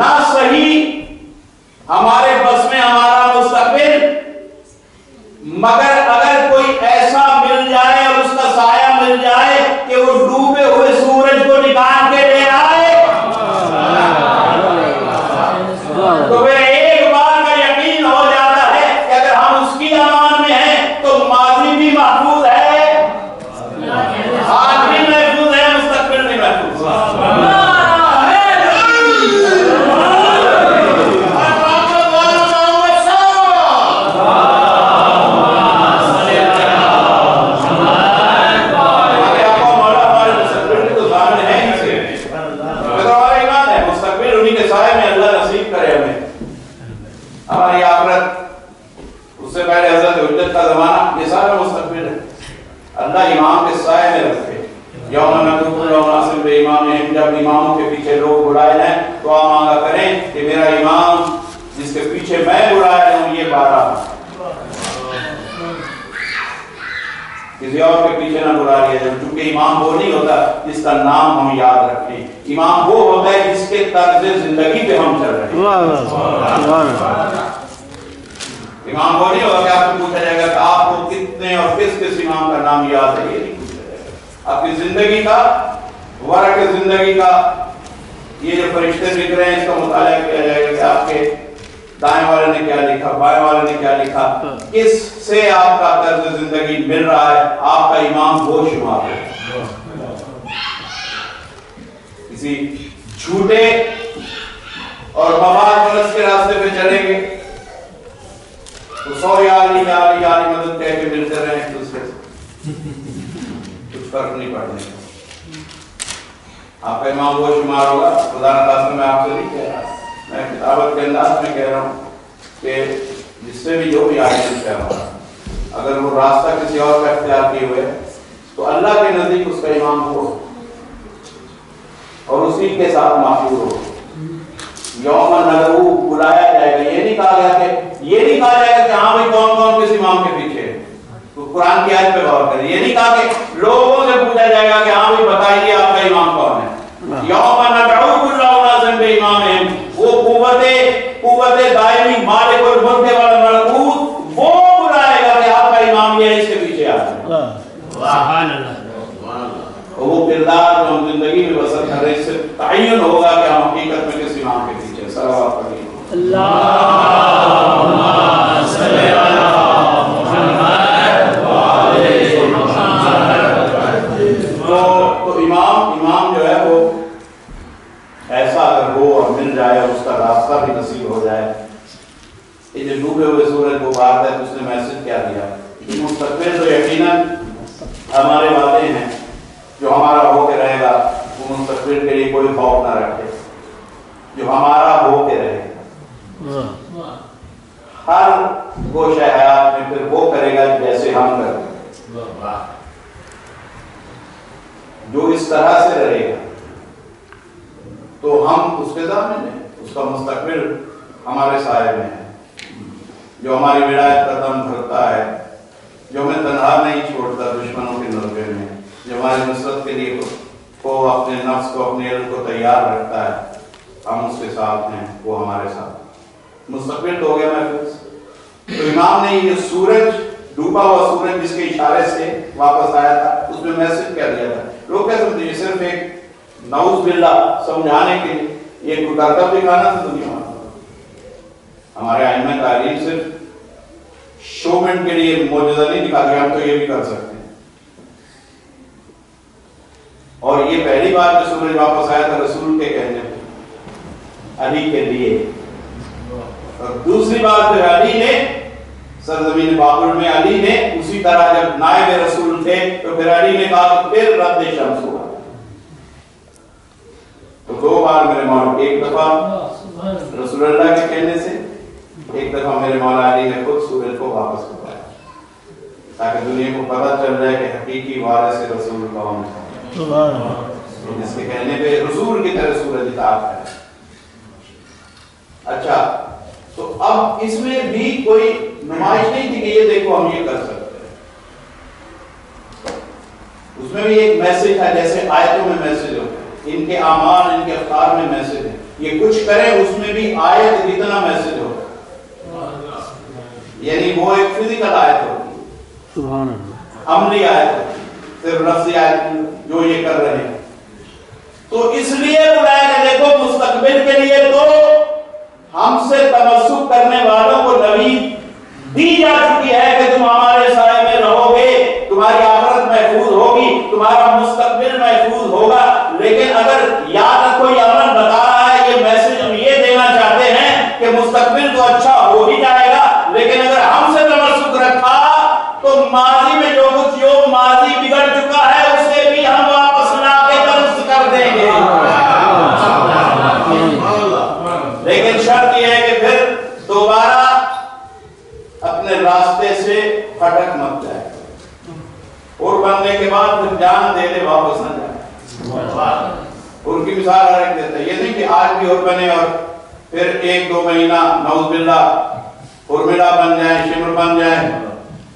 S1: نہ صحیح ہمارے بس میں ہمارا مستقبل۔ مگر اگر کوئی ایسا مل جائے اور اس کا سایہ مل جائے کہ وہ ڈوبے ہوئے سورج کو نکال کے لے آئے تو پھر ایک بار کا یقین ہو جاتا ہے کہ اگر ہم اس کی امان میں ہیں تو ماضی بھی محفوظ ہے آج بھی محفوظ ہے مستقبل بھی محفوظ ہے ہمارے آقا مولا ہمارے مستقبل کے تو ضامن ہیں ہی سے یہ تو ہمارا ایمان ہے مستقبل انہی کے سائے میں اللہ نصیب کرے ہمیں ہماری آخرت اس سے پہلے حضرت حجت کا زمانہ یہ سارا مستقبل ہے اللہ امام کے سائے میں رکھے یوم ندعو کل ناصر بے امام ہیں جب اماموں کے پیچھے لوگ بلائے ہیں تو آپ مانگا کریں کہ میرا امام جس کے پیچھے میں بلایا ہوں یہ بارہ اور کے پیچھے نہ بلا لیا جائے۔ چونکہ امام وہ نہیں ہوتا جس کا نام ہم یاد رکھیں۔ امام وہ ہوتا ہے جس کے طرز زندگی پہ ہم چل رہے ہیں۔ امام وہ نہیں ہوگا کہ آپ کو پوچھا جائے گا کہ آپ کو کتنے اور کس کس امام کا نام یاد ہے؟ یہ نہیں پوچھا جائے گا۔ آپ کی زندگی کا ورق زندگی کا یہ جو فرشتے لکھ رہے ہیں اس کا مطالعہ کیا جائے گا کہ آپ کے دائیں والے نے کیا لکھا، بائیں والے نے کیا لکھا؟ کس سے آپ کا طرز زندگی مل رہا ہے؟ آپ کا امام وہ شمار ہے۔ کسی جھوٹے اور مواد پرست کے راستے پہ چلیں گے، تو سو یاری یاری یاری مدد کہہ کے ملتے رہے ایک دوسرے سے۔ کچھ فرق نہیں پڑنے کا آپ کا امام وہ شمار ہوگا۔ خدا نہ میں آپ سے نہیں کہہ رہا میں کتابت کے انداز میں کہہ رہا ہوں کہ جس سے بھی جو بھی آئے کہہ رہا ہوں اگر وہ راستہ کسی اور کا اختیار کیے ہوئے تو اللہ کے نزدیک اس کا امام ہو اور اسی کے ساتھ معقول ہو۔ یوم ندعو بلایا جائے گا۔ یہ نہیں کہا گیا کہ یہ نہیں کہا جائے گا کہ ہاں بھائی کون کون کس امام کے پیچھے تو قرآن کی آیت پہ غور کریں۔ یہ نہیں کہا کہ لوگوں سے پوچھا جائے گا کہ ہاں بھائی بتائیے آپ کا امام کون ہے۔ یوم کل اناس بامامہم وہ قوت قوت دائمی مالک الملک والا ملکوت وہ بلائے گا کہ آپ کا امام یہ ہے اس کے پیچھے آ
S2: سبحان اللہ
S1: اور وہ کردار جو ہم زندگی میں بسر کر رہے اس سے تعین ہوگا کہ ہم حقیقت میں کس امام کے پیچھے صلوات تو مستقبل تو یقیناً ہمارے وعدے ہیں، جو ہمارا ہو کے رہے گا، وہ مستقبل کے لیے کوئی خوف نہ رکھے، جو ہمارا ہو کے رہے گا۔ ہر گوشہ حیات میں پھر وہ کرے گا جیسے ہم کرتے ہیں جو اس طرح سے رہے گا، تو ہم اس کے ضامن ہیں، اس کا مستقبل ہمارے سائے میں ہے۔ جو ہماری ولایت قدم بھرتا ہے جو ہمیں تنہا نہیں چھوڑتا دشمنوں کے نظرے میں، جو ہماری نصرت کے لیے کو اپنے نفس کو، اپنے علم کو تیار رکھتا ہے، ہم اس کے ساتھ ہیں، وہ ہمارے ساتھ۔ مستقبل ہو گیا محفوظ تو امام نے یہ سورج ڈوبا ہوا سورج جس کے اشارے سے واپس آیا تھا، اس میں میسج کیا دیا تھا۔ لوگ کیا سمجھتے ہیں، صرف ایک نعوذ باللہ سمجھانے کے لیے، یہ کوئی کرتب دکھانا تھا دنیا ہمارے آئمہ تعلیم صرف شومنٹ کے لیے موجودہ نہیں دکھا دیا ہم تو یہ بھی کر سکتے ہیں۔ اور یہ پہلی بار جو سورج واپس آیا تھا رسول کے کہنے پہ علی کے لیے۔ اور دوسری بات پھر علی نے، سرزمین بابل میں علی نے، اسی طرح جب نائب رسول تھے، تو پھر علی نے کہا، پھر رد شمس ہوا۔ تو دو بار میرے مولا ایک دفعہ رسول اللہ کے کہنے سے ایک دفعہ میرے مولا علی نے خود سورج کو واپس کروایا تاکہ دنیا کو پتہ چل جائے کہ حقیقی وارث رسول کون ہے۔ جس کے کہنے پہ رسول کی طرح سورج اطاعت ہے۔ اچھا تو اب اس میں بھی کوئی نمائش نہیں تھی کہ یہ دیکھو ہم یہ کر سکتے ہیں۔ اس میں بھی ایک میسج تھا جیسے آیتوں میں میسج ہے ان کے اعمال ان کے افکار میں میسج ہے یہ کچھ کریں اس میں بھی آیت جتنا میسج ہوتا ہے۔ یعنی وہ ایک فزیکل آیت ہوتی ہے۔
S3: سبحان اللہ۔
S1: عملی آیت ہوتی ہے۔ صرف لفظی آیت جو یہ کر رہے ہیں۔ تو اس لیے بلایا کہ دیکھو مستقبل کے لیے تو ہم سے تمسک کرنے والوں کو نوید دی جا چکی ہے کہ تم ہمارے سائے میں رہو گے تمہاری آخرت محفوظ ہوگی تمہارا مستقبل محفوظ ہوگا لیکن اگر یاد رکھو یہ عمل بتا رہا ہے یہ میسج ہم یہ دینا چاہتے ہیں کہ مستقبل تو اچھا ہو ہی جائے گا لیکن اگر ہم سے تمسک رکھا تو ماضی میں جو کچھ جو ماضی بگڑ چکا ہے اسے بھی ہم واپس لا کے درست کر دیں گے لیکن شرط یہ ہے کہ پھر دوبارہ اپنے راستے سے پھٹک مت جائے اور بننے کے بعد پھر جان دے دے واپس نہ جائے ان کی مثال ہر ایک دیتا ہے۔ یہ نہیں کہ آج بھی اور بنے اور پھر ایک دو مہینہ نوز باللہ ارملا بن جائیں شمر بن جائیں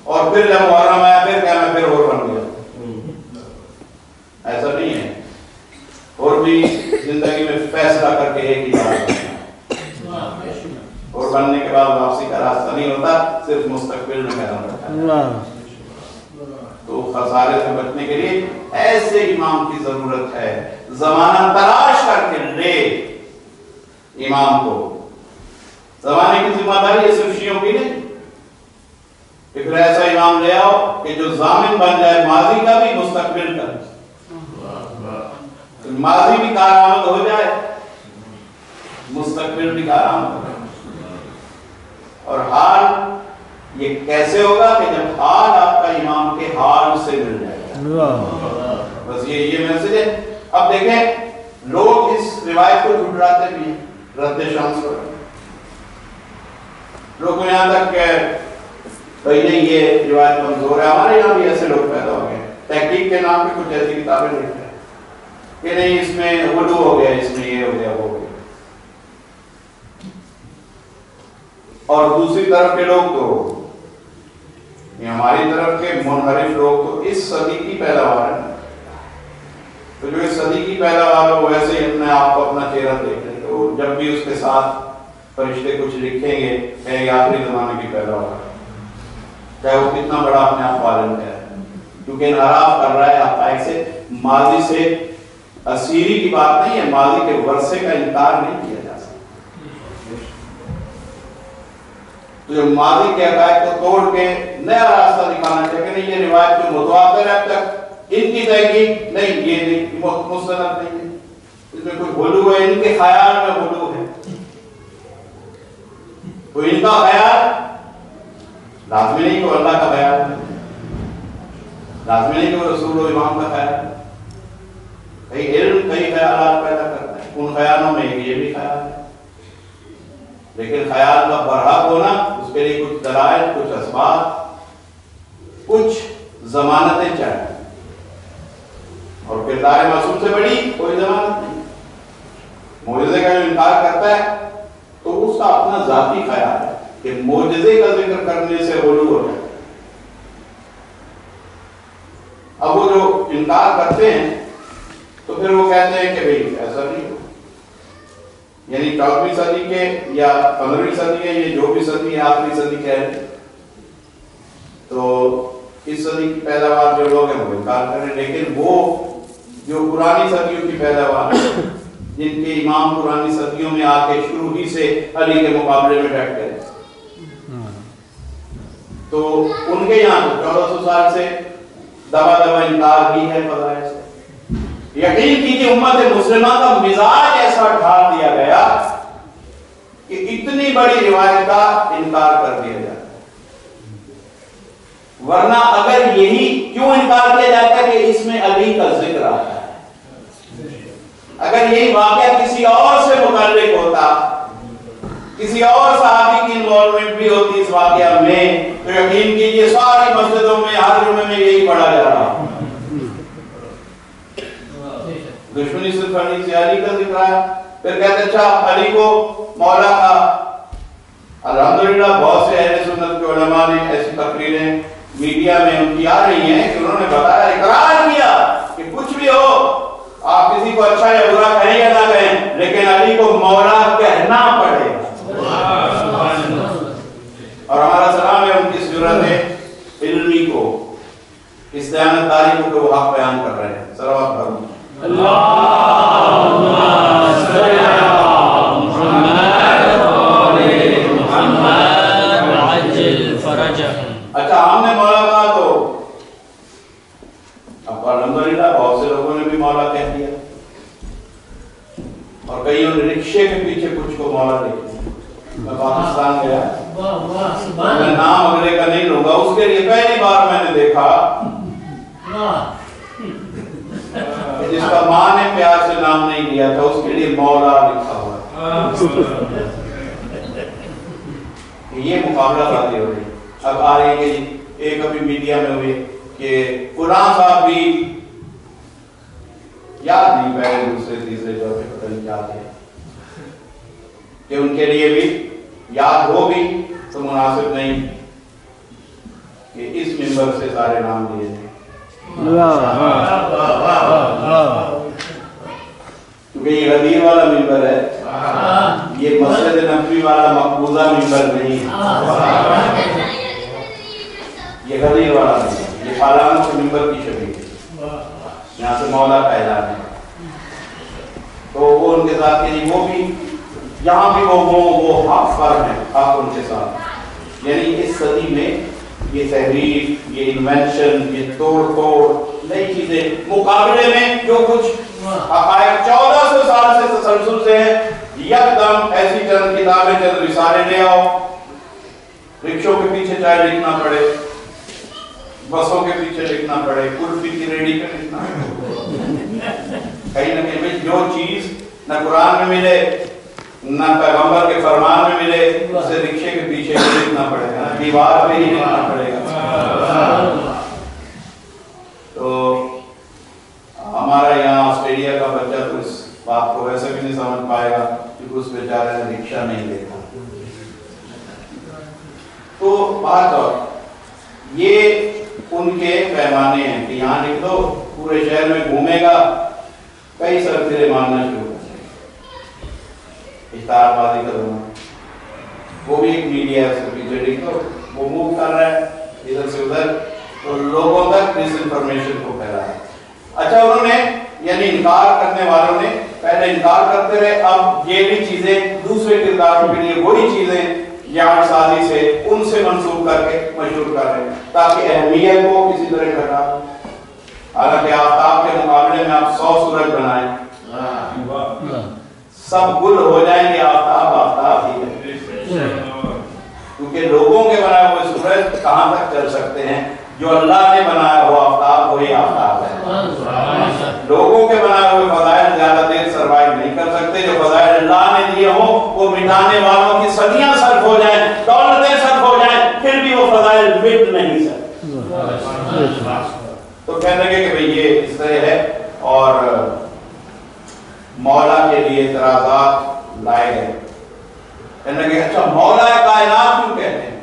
S1: اور پھر جب محرم آیا پھر کیا میں پھر اور بن گیا۔ ایسا نہیں ہے۔ اور بھی زندگی میں فیصلہ کر کے ایک ہی بات اور بننے کے بعد واپسی کا راستہ نہیں ہوتا صرف مستقبل میں قدم رکھا ہے۔ تو خسارے سے بچنے کے لیے ایسے امام کی ضرورت ہے۔ زمانہ تلاش کر کے لے امام کو۔ زمانے کی ذمہ داری ہے صرف شیعوں کی نہیں۔ کہ پھر ایسا امام لے آؤ کہ جو ضامن بن جائے، ماضی کا بھی مستقبل کا بھی۔ ماضی بھی کارآمد ہو جائے، مستقبل بھی کارآمد ہو جائے۔ اور حال یہ کیسے ہوگا کہ جب حال آپ کا امام کے حال سے مل جائے گا؟ بس یہ یہ میسج ہے۔ اب دیکھیں لوگ اس روایت کو جھٹلاتے بھی ہیں رد شمس پر۔ لوگ کو یہاں تک کہ بھائی نہیں یہ روایت کمزور ہے۔ ہمارے یہاں بھی ایسے لوگ پیدا ہو گئے۔ تحقیق کے نام پہ کچھ ایسی کتابیں لکھتے ہیں۔ کہ نہیں اس میں وضو ہو گیا اس میں یہ ہو گیا وہ ہو گیا۔ اور دوسری طرف کے لوگ تو یہ ہماری طرف کے منحرف لوگ تو اس صدی کی پیداوار ہے تو جو اس صدی کی پیداوار ہو، ویسے ہی اپنے آپ کو اپنا چہرہ دیکھ لیں تو جب بھی اس کے ساتھ فرشتے کچھ لکھیں گے کہ یہ آخری زمانے کی پیداوار ہے۔ چاہے وہ کتنا بڑا اپنے آپ پالن ہے۔ کیونکہ انحراف کر رہا ہے آپ سے، ماضی سے اسیری کی بات نہیں ہے، ماضی کے ورثے کا انکار نہیں کیا جا سکتا تو جو ماضی کے عقائد کو توڑ کے نیا راستہ دکھانا چاہیے کہ نہیں، یہ روایت جو متواتر ہے اب تک، ان کی تحقیق نہیں، یہ نہیں مستند نہیں ہے۔ اس میں کوئی بھولو ہے؟ ان کے خیال میں بھولو ہے۔ تو ان کا خیال؟ لازمی نہیں کہ اللہ کا خیال لازمی نہیں کہ رسول و امام کا خیال کئی علم، کئی خیالات پیدا کرتا ہے ان خیالوں میں یہ بھی خیال ہے۔ لیکن خیال کا برحق ہونا، اس کے لیے کچھ دلائل، کچھ اسباب، کچھ ضمانتیں چاہیے۔ اور کردار معصوم سے بڑی کوئی ضمانت نہیں۔ معجزے کا جو انکار کرتا ہے، تو اس کا اپنا ذاتی خیال ہے کہ معجزے کا ذکر کرنے سے غلو ہو جائے۔ اب وہ جو انکار کرتے ہیں، تو پھر وہ کہتے ہیں کہ بھئی ایسا نہیں یعنی چودہویں صدی کے یا پندرہویں صدی کے یہ جو بھی صدی ہے، آخری صدی کہہ رہے تو اس صدی کی پیداوار جو لوگ ہیں وہ انکار کر رہے ہیں، لیکن وہ جو پرانی صدیوں کی پیداوار جن کے امام پرانی صدیوں میں آ کے شروع ہی سے علی کے مقابلے میں ڈٹ گئے۔ تو ان کے یہاں چودہ سو سال سے دبا دبا انکار ہی ہے فضائل سے یقین کیجیے امت مسلمہ کا مزاج ایسا ڈھال دیا گیا کہ اتنی بڑی روایت کا انکار کر دیا جاتا ورنہ اگر یہی کیوں انکار کیا جاتا ہے کہ اس میں علی کا ذکر آتا ہے؟ اگر یہی واقعہ کسی اور سے متعلق ہوتا، کسی اور صحابی کی انوالومنٹ بھی ہوتی اس واقعہ میں، تو یقین کیجیے ساری مسجدوں میں، ہر جمعے میں یہی پڑھا جا رہا۔ دشمنی صرف علی سے علی کا ذکر ہے پھر کہتے اچھا علی کو مولا کا الحمدللہ بہت سے اہل سنت کے علماء نے ایسی تقریریں میڈیا میں ان کی آ رہی ہیں کہ انہوں نے بتایا، اقرار کیا کہ کچھ بھی ہو، آپ کسی کو اچھا یا برا کہیں یا نہ کہیں، لیکن علی کو مولا کہنا پڑے۔ اور ہمارا سلام ہے ان کی ضرورت علمی کو، اس دیانتداری کو کہ وہ حق بیان کر رہے ہیں۔ سلوات بھروں اچھا ہم نے مولا کہا تو اب الحمدللہ بہت سے لوگوں نے بھی مولا کہہ دیا۔ اور کئیوں نے رکشے کے پیچھے کچھ کو مولا لے میں پاکستان گیا۔ میں نام اگلے کا نہیں لوں گا، اس کے لیے پہلی بار میں نے دیکھا۔ جس کا ماں نے پیار سے نام نہیں لیا تھا، اس کے لیے مولا لکھا ہوا یہ مقابلہ باتیں ہو رہی اب آ رہی ہے ایک ابھی میڈیا میں ہوئی کہ قرآن صاحب بھی یاد نہیں پہلے دوسرے، تیسرے چوتھے پتہ نہیں کیا تھے۔ کہ ان کے لیے بھی یاد ہو بھی تو مناسب نہیں۔ کہ اس ممبر سے سارے نام لیے جائیں کیونکہ یہ غدیر والا ممبر ہے یہ مسجد نبوی والا مقبوضہ ممبر نہیں. ہے یہ غدیر والا نہیں. ہے یہ پالان کے ممبر کی شبیہ ہے. یہاں سے مولا کا اعلان ہے. تو وہ ان کے ساتھ یعنی وہ بھی یہاں بھی وہ وہ وہ حق پر ہیں، حق ان کے ساتھ. یعنی اس صدی میں یہ تحریف، یہ انوینشن یہ توڑ توڑ نئی چیزیں مقابلے میں جو کچھ حقائق چودہ سو سال سے تسلسل سے ہیں یکدم ایسی چند کتابیں چند رسالے لے آؤ، رکشوں کے پیچھے چاہے لکھنا پڑے، بسوں کے پیچھے لکھنا پڑے، کلفی کی ریڈی پہ لکھنا کہیں نہ کہیں جو چیز نہ قرآن میں ملے نہ پیغمبر کے فرمان میں ملے، اسے رکشے کے پیچھے ہی لکھنا پڑے گا، دیوار پہ ہی لکھنا پڑے گا۔ تو ہمارا یہاں آسٹریلیا کا بچہ تو اس بات کو ویسے بھی نہیں سمجھ پائے گا کیونکہ اس بیچارے نے رکشا نہیں دیکھا۔ تو بات اور، یہ ان کے پیمانے ہیں کہ یہاں لکھ دو، پورے شہر میں گھومے گا، کئی سر پھرے ماننا شروع اشتہار بازی کا وہ بھی ایک میڈیا ہے اس کے پیچھے لکھ دو وہ موو کر رہا ہے ادھر سے ادھر تو لوگوں تک ڈس انفارمیشن کو پھیلا ہے اچھا انہوں نے یعنی انکار کرنے والوں نے پہلے انکار کرتے رہے اب یہ بھی چیزیں دوسرے کرداروں کے لیے وہی چیزیں یاد سازی سے ان سے منسوخ کر کے مشہور کر رہے ہیں تاکہ اہمیت کو کسی طرح گھٹا حالانکہ آفتاب کے مقابلے میں آپ سو سورج بنائیں سب گل ہو جائیں گے، آفتاب آفتاب ہی ہے۔ کیونکہ لوگوں کے بنائے ہوئے سورج کہاں تک چل سکتے ہیں؟ جو اللہ نے بنایا ہوا آفتاب، وہی آفتاب ہے۔ لوگوں کے بنائے ہوئے فضائل زیادہ دیر سروائیو نہیں کر سکتے۔ جو فضائل اللہ نے دیے ہوں، وہ مٹانے والوں کی صدیاں صرف ہو جائیں، دولتیں صرف ہو جائیں، پھر بھی وہ فضائل مٹ نہیں سکتے۔ تو کہنے لگے کہ بھئی یہ اس طرح ہے اور مولا اعتراضات لائے گئے۔ کہنے لگے اچھا مولا کائنات کیوں کہتے ہیں؟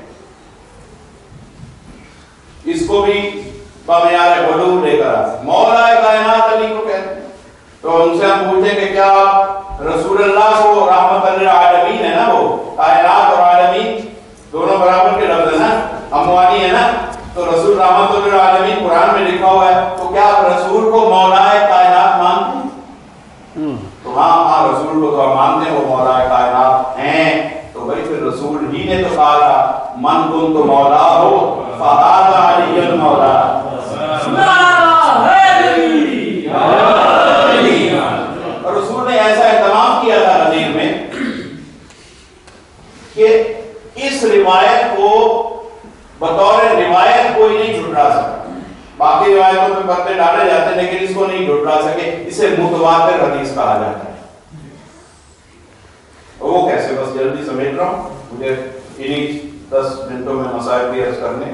S1: اس کو بھی بمیار غلوم لے کر آتے مولا کائنات علی کو کہتے ہیں۔ تو ان سے ہم پوچھیں کہ کیا رسول اللہ کو رحمت للعالمین ہے نا وہ؟ کائنات اور عالمین دونوں برابر کے لفظ ہیں نا؟ اموانی ہے نا؟ تو رسول رحمت للعالمین قرآن میں لکھا ہوا ہے۔ تو کیا رسول کو مولا کائنات مانتے ہیں تو ہاں ہاں رسول کو مانتے ہیں، وہ مولا کائنات ہیں۔ تو بھائی پھر رسول ہی نے تو کہا تھا، من کن تو مولا ہو فہاد علی المولا. اور رسول نے ایسا اہتمام کیا تھا غدیر میں کہ اس روایت کو بطور روایت کوئی نہیں جھٹلا سکتا۔ باقی روایتوں میں پردے ڈالے جاتے ہیں لیکن اس کو نہیں جھٹلا سکے، اسے متواتر حدیث کہا جاتا ہے۔ وہ کیسے بس جلدی سمیٹ رہا ہوں؟ مجھے انہی دس منٹوں میں مسائل بھی عرض کرنے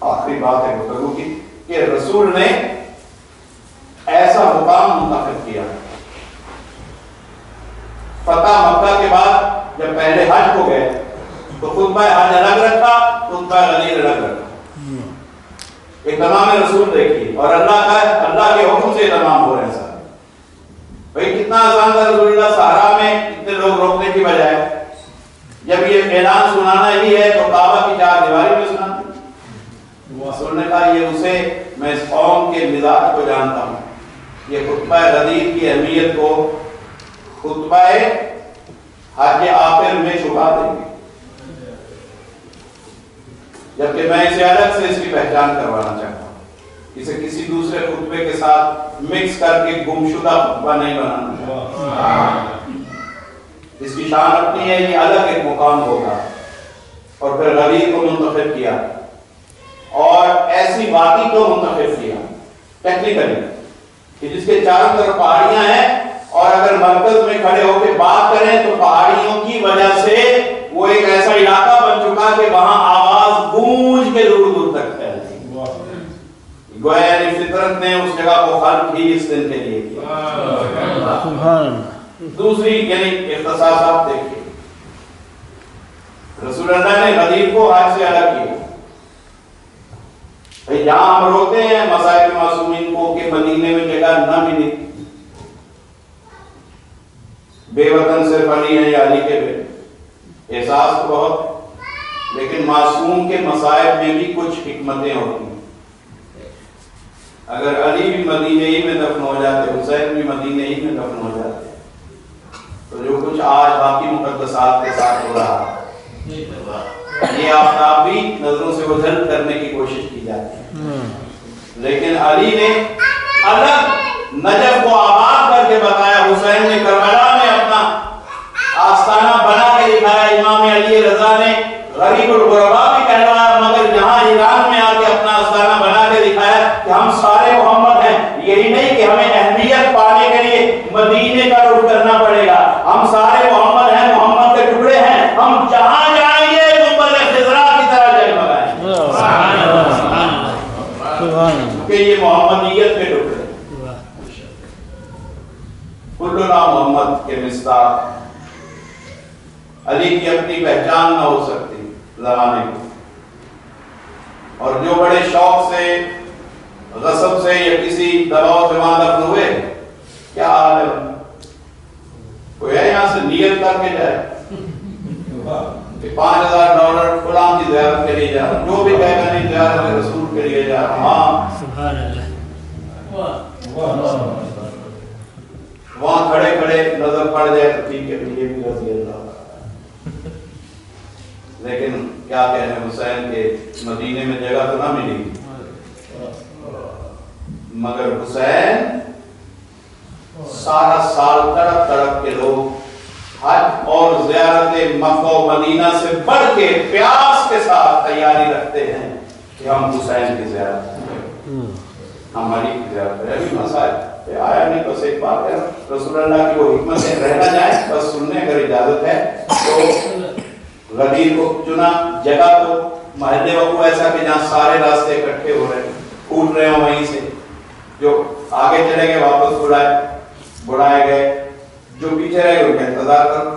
S1: آخری بات ہے گفتگو کی کہ رسول نے ایسا مقام منتخب کیا۔ فتح مکہ کے بعد جب پہلے حج کو گئے تو خطبہ حج الگ رکھا خطبہ غدیر الگ رکھا۔ اہتمام رسول دیکھیے۔ اور اللہ کا اللہ کے حکم سے اہتمام ہو رہے ہیں سارے بھائی، کتنا آسان تھا رسول اللہ سہارا میں اتنے لوگ روکنے کی بجائے۔ جب یہ اعلان سنانا ہی ہے تو کعبہ کی چار دیواری میں سناتے رسول نے کہا یہ اسے میں اس قوم کے مزاج کو جانتا ہوں۔ یہ خطبہ غدیر کی اہمیت کو خطبہ حج آخر میں چھپا دیں گے جبکہ میں اسے الگ سے اس کی پہچان کروانا چاہتا ہوں۔ اسے کسی دوسرے خطبے کے ساتھ مکس کر کے گمشدہ خطبہ نہیں بنانا اس کی شان اپنی ہے یہ الگ ایک مقام ہوگا۔ اور پھر غریب کو منتخب کیا۔ اور ایسی وادی کو منتخب کیا؟ ٹیکنیکلی کہ جس کے چاروں طرف پہاڑیاں ہیں اور اگر مرکز میں کھڑے ہو کے بات کریں تو پہاڑیوں کی وجہ سے وہ ایک ایسا علاقہ بن چکا کہ وہاں آواز گونج کے دور دور گویا فطرت نے اس جگہ کو خلق ہی اس دن کے لیے۔ کیا
S3: سبحان
S1: دوسری یعنی اختصاصات دیکھیے۔ رسول اللہ نے کو حج سے الگ کیا۔ بھئی جہاں ہم روتے ہیں مسائل معصومین کو کہ مدینے میں جگہ نہ ملی۔ بے وطن سے بنی ہے علی کے احساس تو بہت لیکن معصوم کے مسائل میں بھی کچھ حکمتیں ہوتی ہیں۔ اگر علی بھی مدینے ہی میں دفن ہو جاتے، حسین بھی مدینے ہی میں دفن ہو جاتے۔ تو جو کچھ آج باقی مقدسات کے ساتھ ہو رہا یہ آفتاب بھی نظروں سے وزن کرنے کی کوشش کی جاتی ہے۔ لیکن علی نے الگ نجف کو آباد کر کے بتایا، حسین نے کربلا میں اپنا آستانہ بنا کے دکھایا، امام علی رضا نے غریب الغربا بھی کہلوایا مگر یہاں ایران میں آ کے اپنا آستانہ بنا کے دکھایا کہ ہم سارے محمد ہیں یہی نہیں کہ ہمیں اہمیت پانے کے لیے مدینے کا رخ کرنا پڑے گا ہم سارے محمد ہیں محمد کے ٹکڑے ہیں ہم جہاں جائیں گے گنبد خضرا کی طرح جگمگائیں کہ یہ محمدیت کے ٹکڑے کلنا محمد کے مستاق علی کی اپنی پہچان نہ ہو سکتی زمانے کی۔ اور جو بڑے شوق سے، غصب سے یا کسی دباؤ سے وہاں دفن ہوئے، کیا حال ہے؟ کوئی ہے یہاں سے نیت کر کے جائے؟ کہ پانچ ہزار ڈالر فلاں کی زیارت کے لیے جا رہا جو بھی کہے گا، نہیں، زیارت رسول کے لیے جا رہا ہاں۔
S3: سبحان اللہ
S1: وہاں کھڑے کھڑے نظر پڑ جائے تو ٹھیک ہے یہ بھی رضی اللہ لیکن کیا کہنے حسین کے مدینے میں جگہ تو نہ ملی۔ مگر حسین سارا سال تڑپ تڑپ کے لوگ حج اور زیارت مکہ و مدینہ سے بڑھ کے پیاس کے ساتھ تیاری رکھتے ہیں کہ ہم حسین کی زیارت ہماری کی زیارت کریں ابھی مسائل۔ یہ آیا نہیں بس ایک بات ہے۔ رسول اللہ کی وہ حکمت ہے، رہنا جائیں بس سننے اگر اجازت ہے۔ تو غدیر کو چنا، جگہ تو محلے وقوع ایسا کہ جہاں سارے راستے اکٹھے ہو رہے ہیں۔ پھوٹ رہے ہوں وہیں سے۔ جو آگے چلے گئے، واپس اڑائے بڑھائے گئے۔ جو پیچھے رہے، ان کا انتظار کرو۔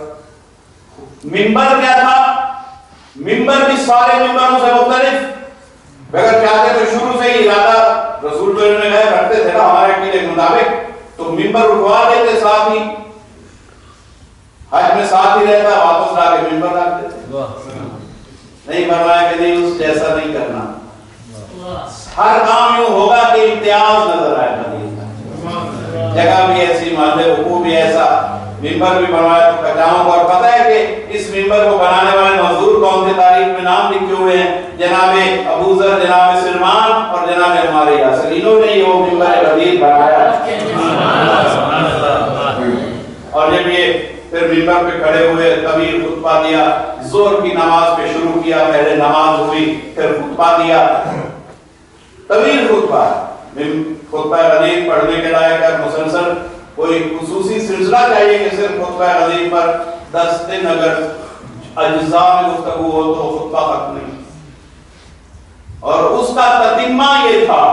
S1: ممبر کیا تھا؟ ممبر بھی سارے ممبروں سے مختلف۔ اگر چاہتے تو شروع سے ہی ارادہ رسول تو انہوں نے کہا رکھتے تھے نا ہمارے عقیدے کے مطابق، تو ممبر اٹھوا دیتے ساتھ ہی۔ حج میں ساتھ ہی رہتا، واپس لا کے ممبر رکھ دیتے۔ نہیں فرمایا کہ نہیں، اس جیسا نہیں کرنا۔ ہر کام یوں ہوگا کہ امتیاز نظر آئے حدیث کا جگہ بھی ایسی، محلے، حقوق بھی ایسا۔ ممبر بھی بنوایا تو کچاؤں کو اور پتہ ہے کہ اس ممبر کو بنانے والے مزدور کون سے تاریخ میں نام لکھے ہوئے ہیں۔ جناب ابو ذر، جناب سلمان اور جناب ہمارے یاسر انہوں نے یہ وہ ممبر حدیث بنایا۔ اور جب یہ پھر ممبر پہ کھڑے ہوئے، طویل خطبہ دیا، زور کی نماز پہ شروع کیا، پہلے نماز ہوئی، پھر خطبہ دیا۔ طویل خطبہ۔ خطبہ غدیر پڑھنے کے لائق ہے، مسلسل کوئی خصوصی سلسلہ چاہیے کہ صرف خطبہ غدیر پر۔ دس دن اگر اجزاء میں گفتگو ہو تو خطبہ ختم نہیں۔ اور اس کا تتمہ یہ تھا،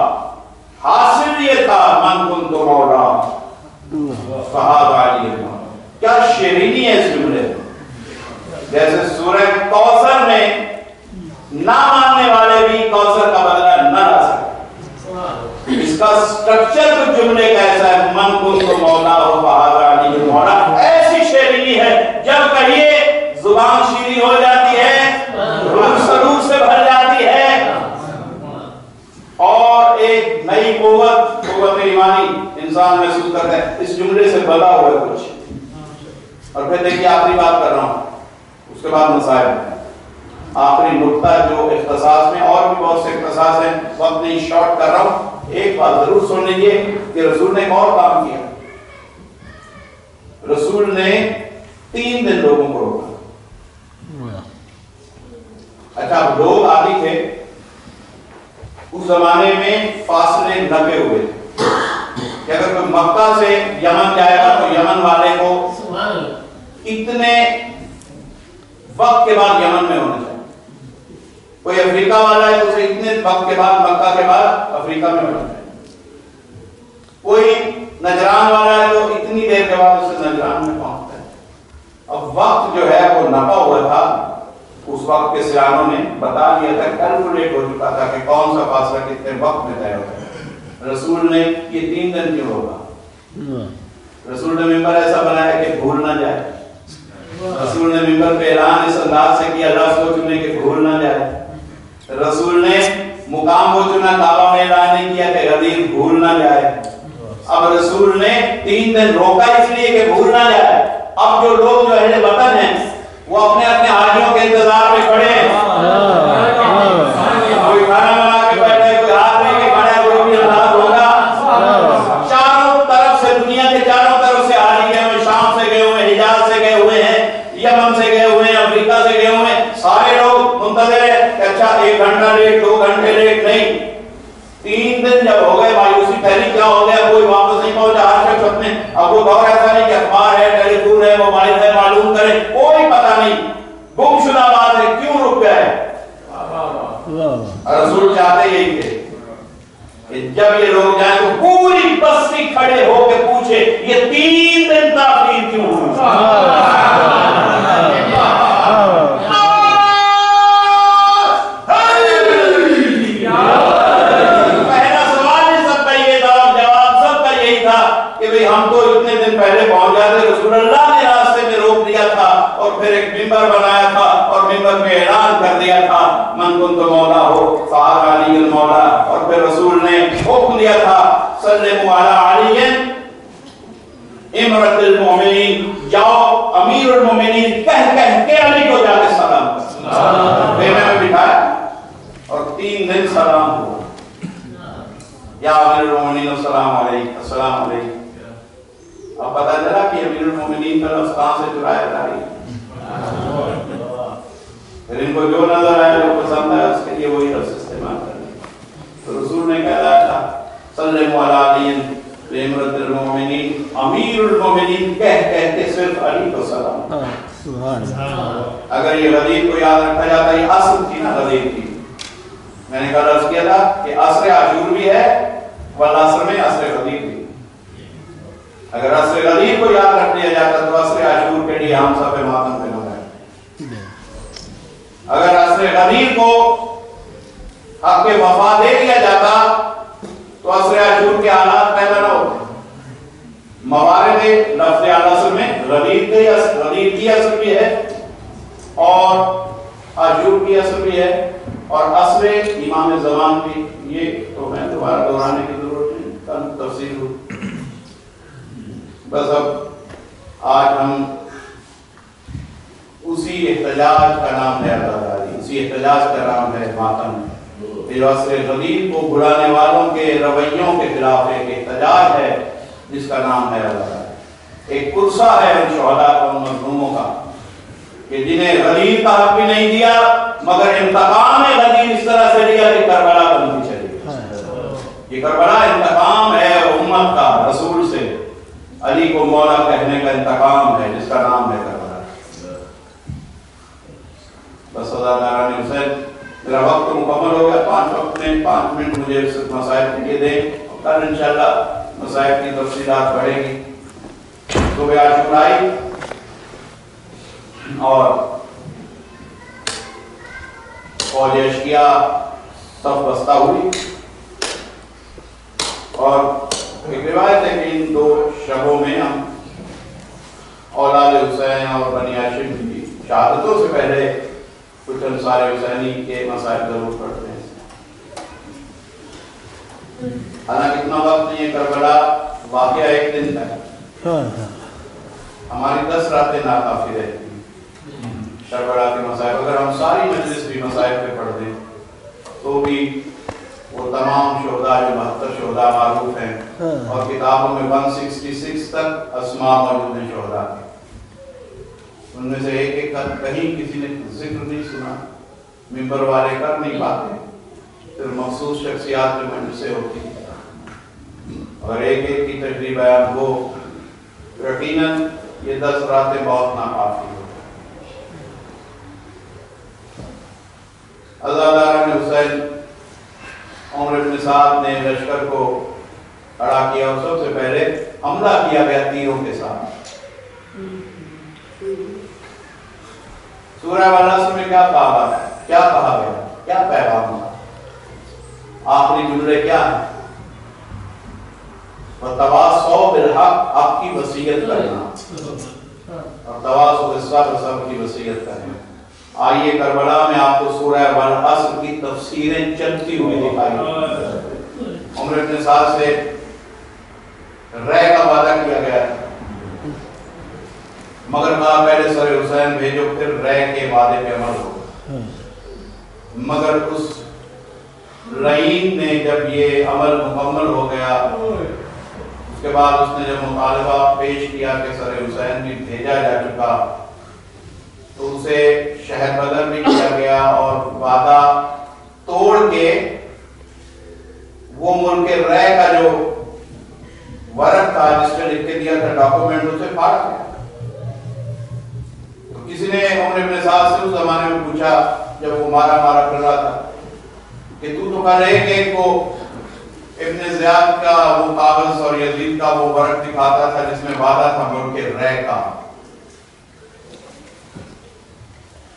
S1: حاصل یہ تھا، من کن تو مولا. فہاد علی مولا کیا شیرینی ہے اس جملے جیسے سورہ کوثر میں نہ ماننے والے بھی کوثر کا بدلہ نہ لا سکتے۔ اس کا سٹرکچر تو جملے کا ایسا ہے، من کن تو مولا ہو بہادر علی مولا ایسی شیرینی ہے، جب کہیے زبان شیریں ہو جاتی ہے روح سرور سے بھر جاتی ہے اور ایک نئی قوت قوت ایمانی انسان محسوس کرتا ہے۔ اس جملے سے بلا ہوا ہے کچھ۔ اور پھر دیکھیے آخری بات کر رہا ہوں۔ اس کے بعد مسائل۔ آخری نقطہ جو اختصاص میں اور بھی بہت سے اختصاص ہیں وقت نہیں شارٹ کر رہا ہوں۔ ایک بات ضرور سن لیجیے کہ رسول نے ایک اور کام کیا۔ رسول نے تین دن لوگوں کو روکا۔ اچھا لوگ آدھی تھے۔ اس زمانے میں فاصلے نپے ہوئے تھے۔ کہ اگر کوئی مکہ سے یمن جائے گا تو یمن والے کو اتنے وقت کے بعد یمن میں ہونا چاہیے۔ کوئی افریقہ والا ہے تو اسے اتنے وقت کے بعد مکہ کے بعد افریقہ میں ہونا چاہیے۔ کوئی نجران والا ہے تو اتنی دیر کے بعد اسے نجران میں پہنچتا ہے۔ اب وقت جو ہے وہ نپا ہوا تھا۔ اس وقت کے سیانوں نے بتا دیا تھا کیلکولیٹ ہو چکا تھا کہ کون سا فاصلہ کتنے وقت میں طے ہوتا ہے۔ رسول نے یہ تین دن کیوں ہوگا رسول نے ممبر ایسا بنایا کہ بھول نہ جائے۔ رسول نے ممبر پہ اعلان اس انداز سے کیا، اللہ کو چنے کہ بھول نہ جائے۔ رسول نے مقام کو چنا، کعبہ میں اعلان نہیں کیا کہ غدیر بھول نہ جائے۔ اب رسول نے تین دن روکا اس لیے کہ بھول نہ جائے۔ اب جو لوگ جو اہل وطن ہیں وہ اپنے اپنے حاجیوں کے انتظار میں کھڑے ہیں کوئی کھانا بنا کے بیٹھے کوئی ہاتھ لے کے کھڑا ہے جو بھی انداز ہوگا چاروں طرف سے دنیا کے چاروں طرف سے حاجی گئے ہوئے شام سے گئے ہوئے حجاز سے گئے ہوئے ہیں یمن سے گئے ہوئے ہیں افریقہ سے گئے ہوئے ہیں سارے لوگ منتظر ہیں کہ اچھا ایک گھنٹہ لیٹ دو گھنٹے لیٹ نہیں تین دن جب ہو گئے مایوسی پہلی کیا ہو گیا کوئی واپس نہیں پہنچا ہر شخص اپنے اب وہ دور ایسا نہیں کہ اخبار ہے ٹیلی فون ہے موبائل ہے معلوم کرے کوئی پتہ نہیں گم شدہ بات ہے کیوں رک گئے رسول چاہتے یہی تھے کہ جب یہ لوگ جائیں تو پوری بستی کھڑے ہو کے پوچھے یہ تین دن تاخیر کیوں ہوئی؟ پہلا سوال یہ تھا، جواب سب کا یہی تھا کہ ہم تو اتنے دن پہلے پہنچ جاتے رسول اللہ نے راستے میں روک دیا تھا اور پھر ایک ممبر بنایا تھا۔ ممبر پہ اعلان کر دیا تھا من کن تو مولا ہو فہر علی المولا اور پھر رسول نے حکم دیا تھا سلم علی علی امرت المومنین جاؤ امیر المومنین کہہ کہہ کے علی کو جا کے سلام کر۔ میں بٹھایا اور تین دن سلام ہوا۔ یا امیر المومنین السلام علیکم السلام علیکم۔ اب پتا چلا کہ امیر المومنین کا لفظ کہاں سے چرایا جا رہی پھر ان کو جو نظر آیا جو پسند آیا اس کے لیے وہی لفظ استعمال کریں تو رسول نے کہا تھا سلم علی امرت المومنین امیر المومنین کہہ کے صرف علی کو سلام اگر یہ غدیر کو یاد رکھا جاتا یہ اصل تھی نا غدیر کی میں نے کہا لفظ کیا تھا کہ عصر عاشور بھی ہے والعصر میں عصر غدیر بھی اگر عصر غریب کو یاد رکھ لیا جاتا تو عصر عاشور کے لیے ہم سب ماتم پہ اگر عصر غریب کو حق کے وفا دے دیا جاتا، تو عصر عاشور کے حالات پیدا نہ ہوتے موارد لفظ عصر میں غریب کے غریب کی اثر بھی ہے اور عاشور کی اثر بھی ہے اور عصر امام زمان بھی۔ یہ تو میں دوبارہ دہرانے کی ضرورت نہیں تفصیل ہو۔ بس اب آج ہم اسی احتجاج کا نام ہے عزاداری اسی احتجاج کا نام ہے ماتم۔ جو عصر غریب کو بڑھانے والوں کے رویوں کے خلاف ایک احتجاج ہے، جس کا نام ہے عزاداری ایک قرصہ ہے ان شہداء اور مظلوموں کا، کہ جنہیں غریب کا حق بھی نہیں دیا، مگر انتقام غریب اس طرح سے لیا کہ کربلا بنتی چلی یہ کربلا انتقام ہے امت کا، رسول سے۔ علی کو مولا کہنے کا انتقام ہے، جس کا نام ہے کربلا بس صدا داران حسین میرا وقت مکمل ہو گیا پانچ وقت میں پانچ منٹ مجھے صرف مسائل کے لیے دیں کل انشاءاللہ مسائل کی تفصیلات بڑھے گی صبح آج آئی اور فوج اشکیا سب بستہ ہوئی اور ایک روایت ہے کہ ان دو شبوں میں ہم اولاد حسین اور بنی ہاشم کی شہادتوں سے پہلے کچھ انصار حسینی کے مسائل ضرور پڑھتے ہیں۔ حالانکہ اتنا وقت نہیں ہے کربلا واقعہ ایک دن تک ہماری دس راتیں ناکافی رہتی شربڑا کے مسائل اگر ہم ساری مجلس بھی مسائل پہ پڑھ دیں تو بھی وہ تمام شہداء جو بہتر شہداء معروف ہیں اور کتابوں میں ون سکسٹی سکس تک اسماء موجود ہیں شہداء کے۔ ان میں سے ایک ایک کہیں کسی نے ذکر نہیں سنا، ممبر والے کر نہیں پاتے، پھر مخصوص شخصیات میں منڈ سے ہوتی اور ایک ایک کی تجریب بیان وہ یقیناً یہ دس راتیں بہت ناکافی ہو ازادارہ نے حسین عمر ابن سعد نے لشکر کو کھڑا کیا، اور سب سے پہلے حملہ کیا گیا تیروں کے ساتھ۔ سورہ والا میں کیا کہا ہے؟ کیا کہا گیا؟ کیا پیغام تھا آخری جملے کیا ہے تواسو بالحق آپ کی وسیعت کرنا۔ اور تواسو بالصبر، صبر کی وسیعت کرنا۔ آئیے کربلا میں آپ کو سورہ والعصر کی تفسیریں چلتی ہوئی دکھائی عمر ابن سعد سے رہ کا وعدہ کیا گیا۔ تھا مگر کہا پہلے سر حسین بھیجو، پھر رہ کے وعدے پہ عمل ہو۔ مگر اس رئین نے جب یہ عمل مکمل ہو گیا، اس کے بعد اس نے جب مطالبہ پیش کیا کہ سر حسین بھی بھیجا جا چکا، تو اسے شہر بدر بھی کیا گیا اور وعدہ توڑ کے وہ ملک رہ کا جو ورق تھا، جس نے لکھ کے دیا تھا ڈاکومنٹ اسے پھاڑ گیا۔ کسی نے عمر ابن سعد سے اس زمانے میں پوچھا، جب وہ مارا مارا کر رہا تھا، کہ تو تو کہا ایک ایک کو ابن زیاد کا وہ کاغذ اور یزید کا وہ ورق دکھاتا تھا جس میں وعدہ تھا ملک رہ کا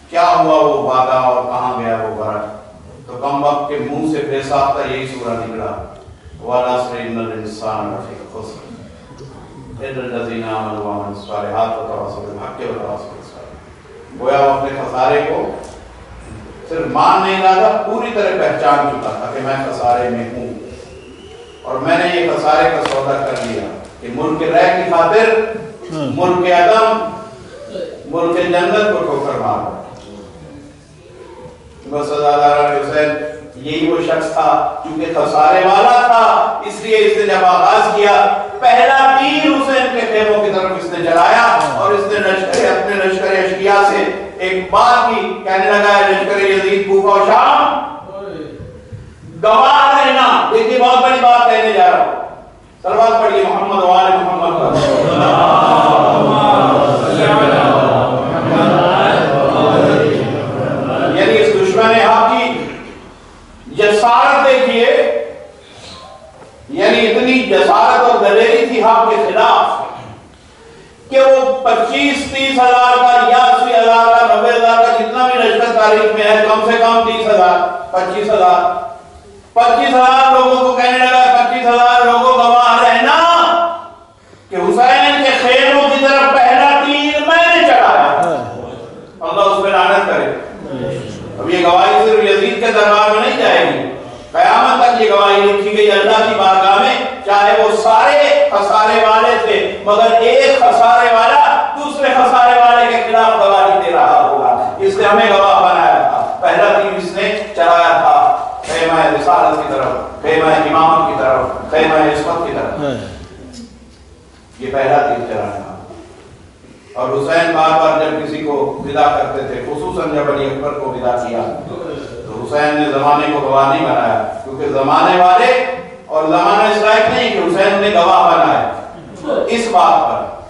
S1: کیا ہوا وہ وعدہ اور کہاں گیا وہ ورق؟ تو کم وقت کے منہ سے بے ساختہ یہی سورہ نکلا۔ والا سر ان الانسان رفی خسر الا الذين امنوا وعملوا الصالحات وتواصوا بالحق گویا وہ اپنے خسارے کو صرف مان نہیں رہا تھا پوری طرح پہچان چکا تھا کہ میں خسارے میں ہوں۔ اور میں نے یہ خسارے کا سودا کر لیا کہ ملک رہ کی خاطر ملک عدم، ملک جنت کو ٹھوکر مار بس حسین، یہی وہ شخص تھا کیونکہ خسارے والا تھا، اس لیے اس نے جب آغاز کیا پہلا تیر حسین کے خیموں کی طرف اس نے جلایا؟ اور اس نے لشکر، اپنے لشکر اشکیا سے ایک بات کی کہنے لگا ہے، لشکر یزید، کوفہ و شام۔ گواہ رہنا دیکھیے بہت بڑی بات کہنے جا رہا ہوں۔ سلوات پڑھیے، محمد و آل محمد پر یعنی اس دشمن حق کی جسارت دیکھیے کے خلاف کہ وہ پچیس تیس ہزار کا یا اسی ہزار کا نبے ہزار کا جتنا بھی لشکر تاریخ میں ہے، کم سے کم تیس ہزار، پچیس ہزار۔ پچیس ہزار لوگوں کو کہنے لگا، پچیس ہزار لوگوں گواہ رہنا کہ حسین کے خیموں کی طرف پہلا تیر میں نے چڑھایا۔ اللہ اس پہ لعنت کرے۔ اب یہ گواہی صرف یزید کے دربار میں نہیں جائے گی۔ قیامت تک یہ گواہی لکھی گئی اللہ کی بارگاہ میں، چاہے وہ سارے خسارے والے تھے مگر ایک خسارے والا دوسرے خسارے والے کے خلاف گواہی دے رہا ہوگا۔ اس نے ہمیں گواہ بنایا تھا۔ پہلا تیر اس نے چڑھایا تھا خیمہ رسالت کی طرف خیمہ امامت کی طرف خیمہ عصمت کی طرف۔ یہ پہلا تیر چڑھایا تھا۔ اور حسین بار بار جب کسی کو ودا کرتے تھے خصوصاً جب علی اکبر کو ودا کیا تو حسین نے زمانے کو گواہ نہیں بنایا کیونکہ زمانے والے اور زمانہ اس لائق نہیں کہ حسین نے گواہ بنایا اس بات پر۔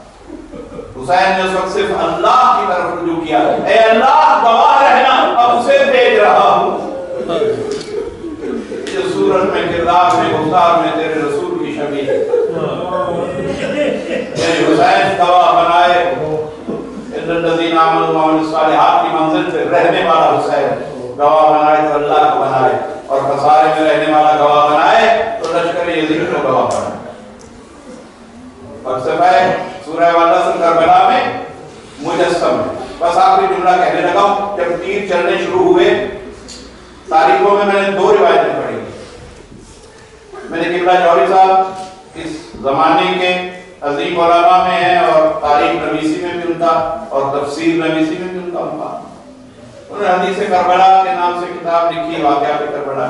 S1: حسین نے اس وقت صرف اللہ کی طرف رجوع کیا۔ اے اللہ، گواہ رہنا۔ اب اسے بھیج رہا ہوں۔ جو صورت میں، کردار میں، گفتار میں تیرے رسول کی شبیہ میرے یعنی حسین گواہ بنائے۔ الذین آمنوا وعملوا الصالحات کی منزل سے رہنے والا حسین گواہ بنائے تو اللہ کو بنائے۔ اور خسارے میں رہنے والا گواہ بنائے۔ لشکر یزید کو گواہ بنا بنائے فلسفہ سورہ والنصر کربلا میں مجسم ہے بس آخری جملہ کہنے لگا ہوں جب تیر چلنے شروع ہوئے تاریخوں میں میں نے دو روایتیں پڑھی میں نے قبلہ جوہری صاحب اس زمانے کے عظیم علماء میں ہیں اور تاریخ نویسی میں بھی ان کا اور تفسیر نویسی میں بھی ان کا ان کا انہوں نے حدیث کربلا کے نام سے کتاب لکھی واقعہ کربلا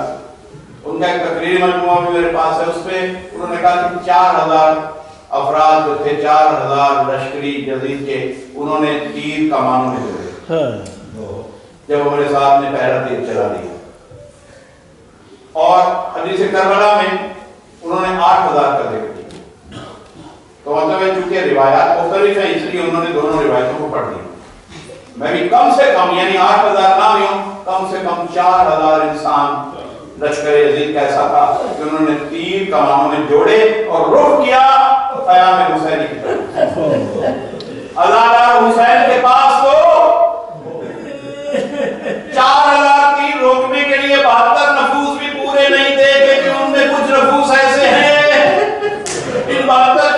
S1: ان کا ایک تقریری مجموعہ بھی میرے پاس ہے اس پہ انہوں نے کہا کہ چار ہزار افراد جو تھے چار ہزار لشکری جدید کے انہوں نے تیر کمانوں میں جوڑے جب ہمارے صاحب نے پہلا تیر چلا دیا۔ اور حدیث کربلا میں انہوں نے آٹھ ہزار کا ذکر کیا۔ تو مطلب ہے چونکہ روایات مختلف ہیں اس لیے انہوں نے دونوں روایتوں کو پڑھ دیا میں بھی کم سے کم یعنی آٹھ ہزار نہ بھی ہوں کم سے کم چار ہزار انسان لشکر عزیز کیسا تھا کہ انہوں نے تیر کمانوں میں جوڑے اور رخ کیا تو قیام حسینی کی طرف۔ اللہ حسین کے پاس تو چار ہزار تیر روکنے کے لیے بہتر نفوس بھی پورے نہیں تھے کہ ان میں کچھ نفوس ایسے ہیں۔ ان بہتر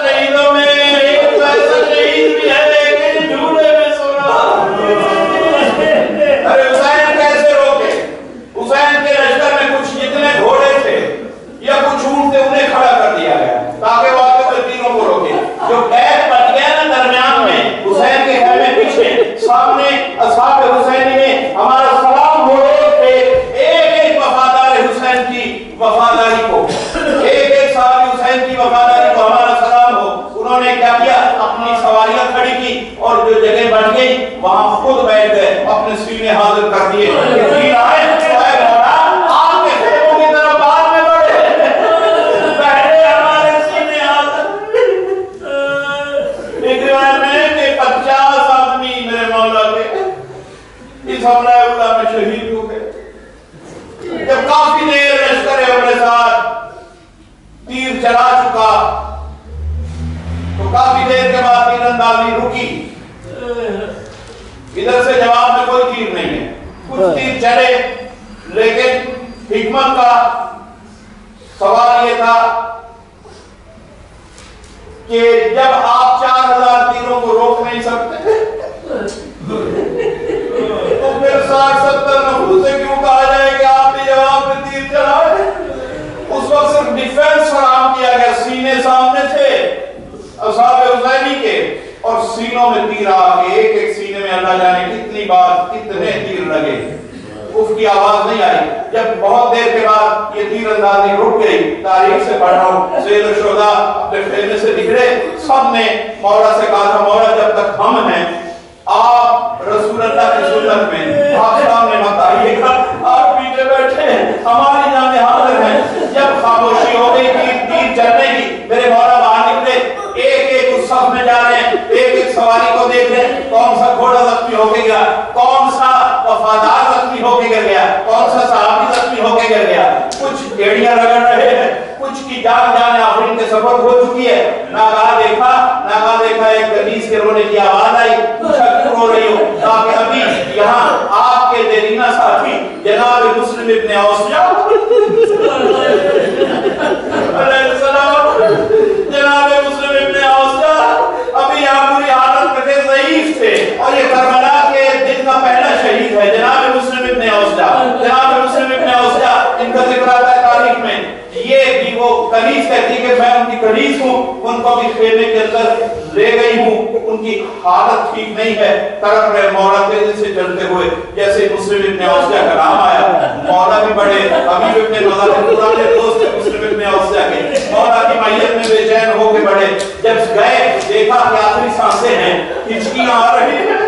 S1: کنیز کہتی کہ میں ان کی کنیز ہوں، ان کو بھی خیمے کے اندر لے گئی ہوں۔ ان کی حالت ٹھیک نہیں ہے۔ طرف رہے مولا تیزی سے چلتے ہوئے، جیسے مسلم ابن اوسیا کا نام آیا۔ مولا بھی بڑے ابھی ابن مزار پرانے دوست مسلم ابن اوسیا کے۔ مولا کی میت میں بے چین ہو کے بڑے۔ جب گئے، دیکھا کہ آخری سانسیں ہیں۔ ہچکیاں آ رہی ہیں۔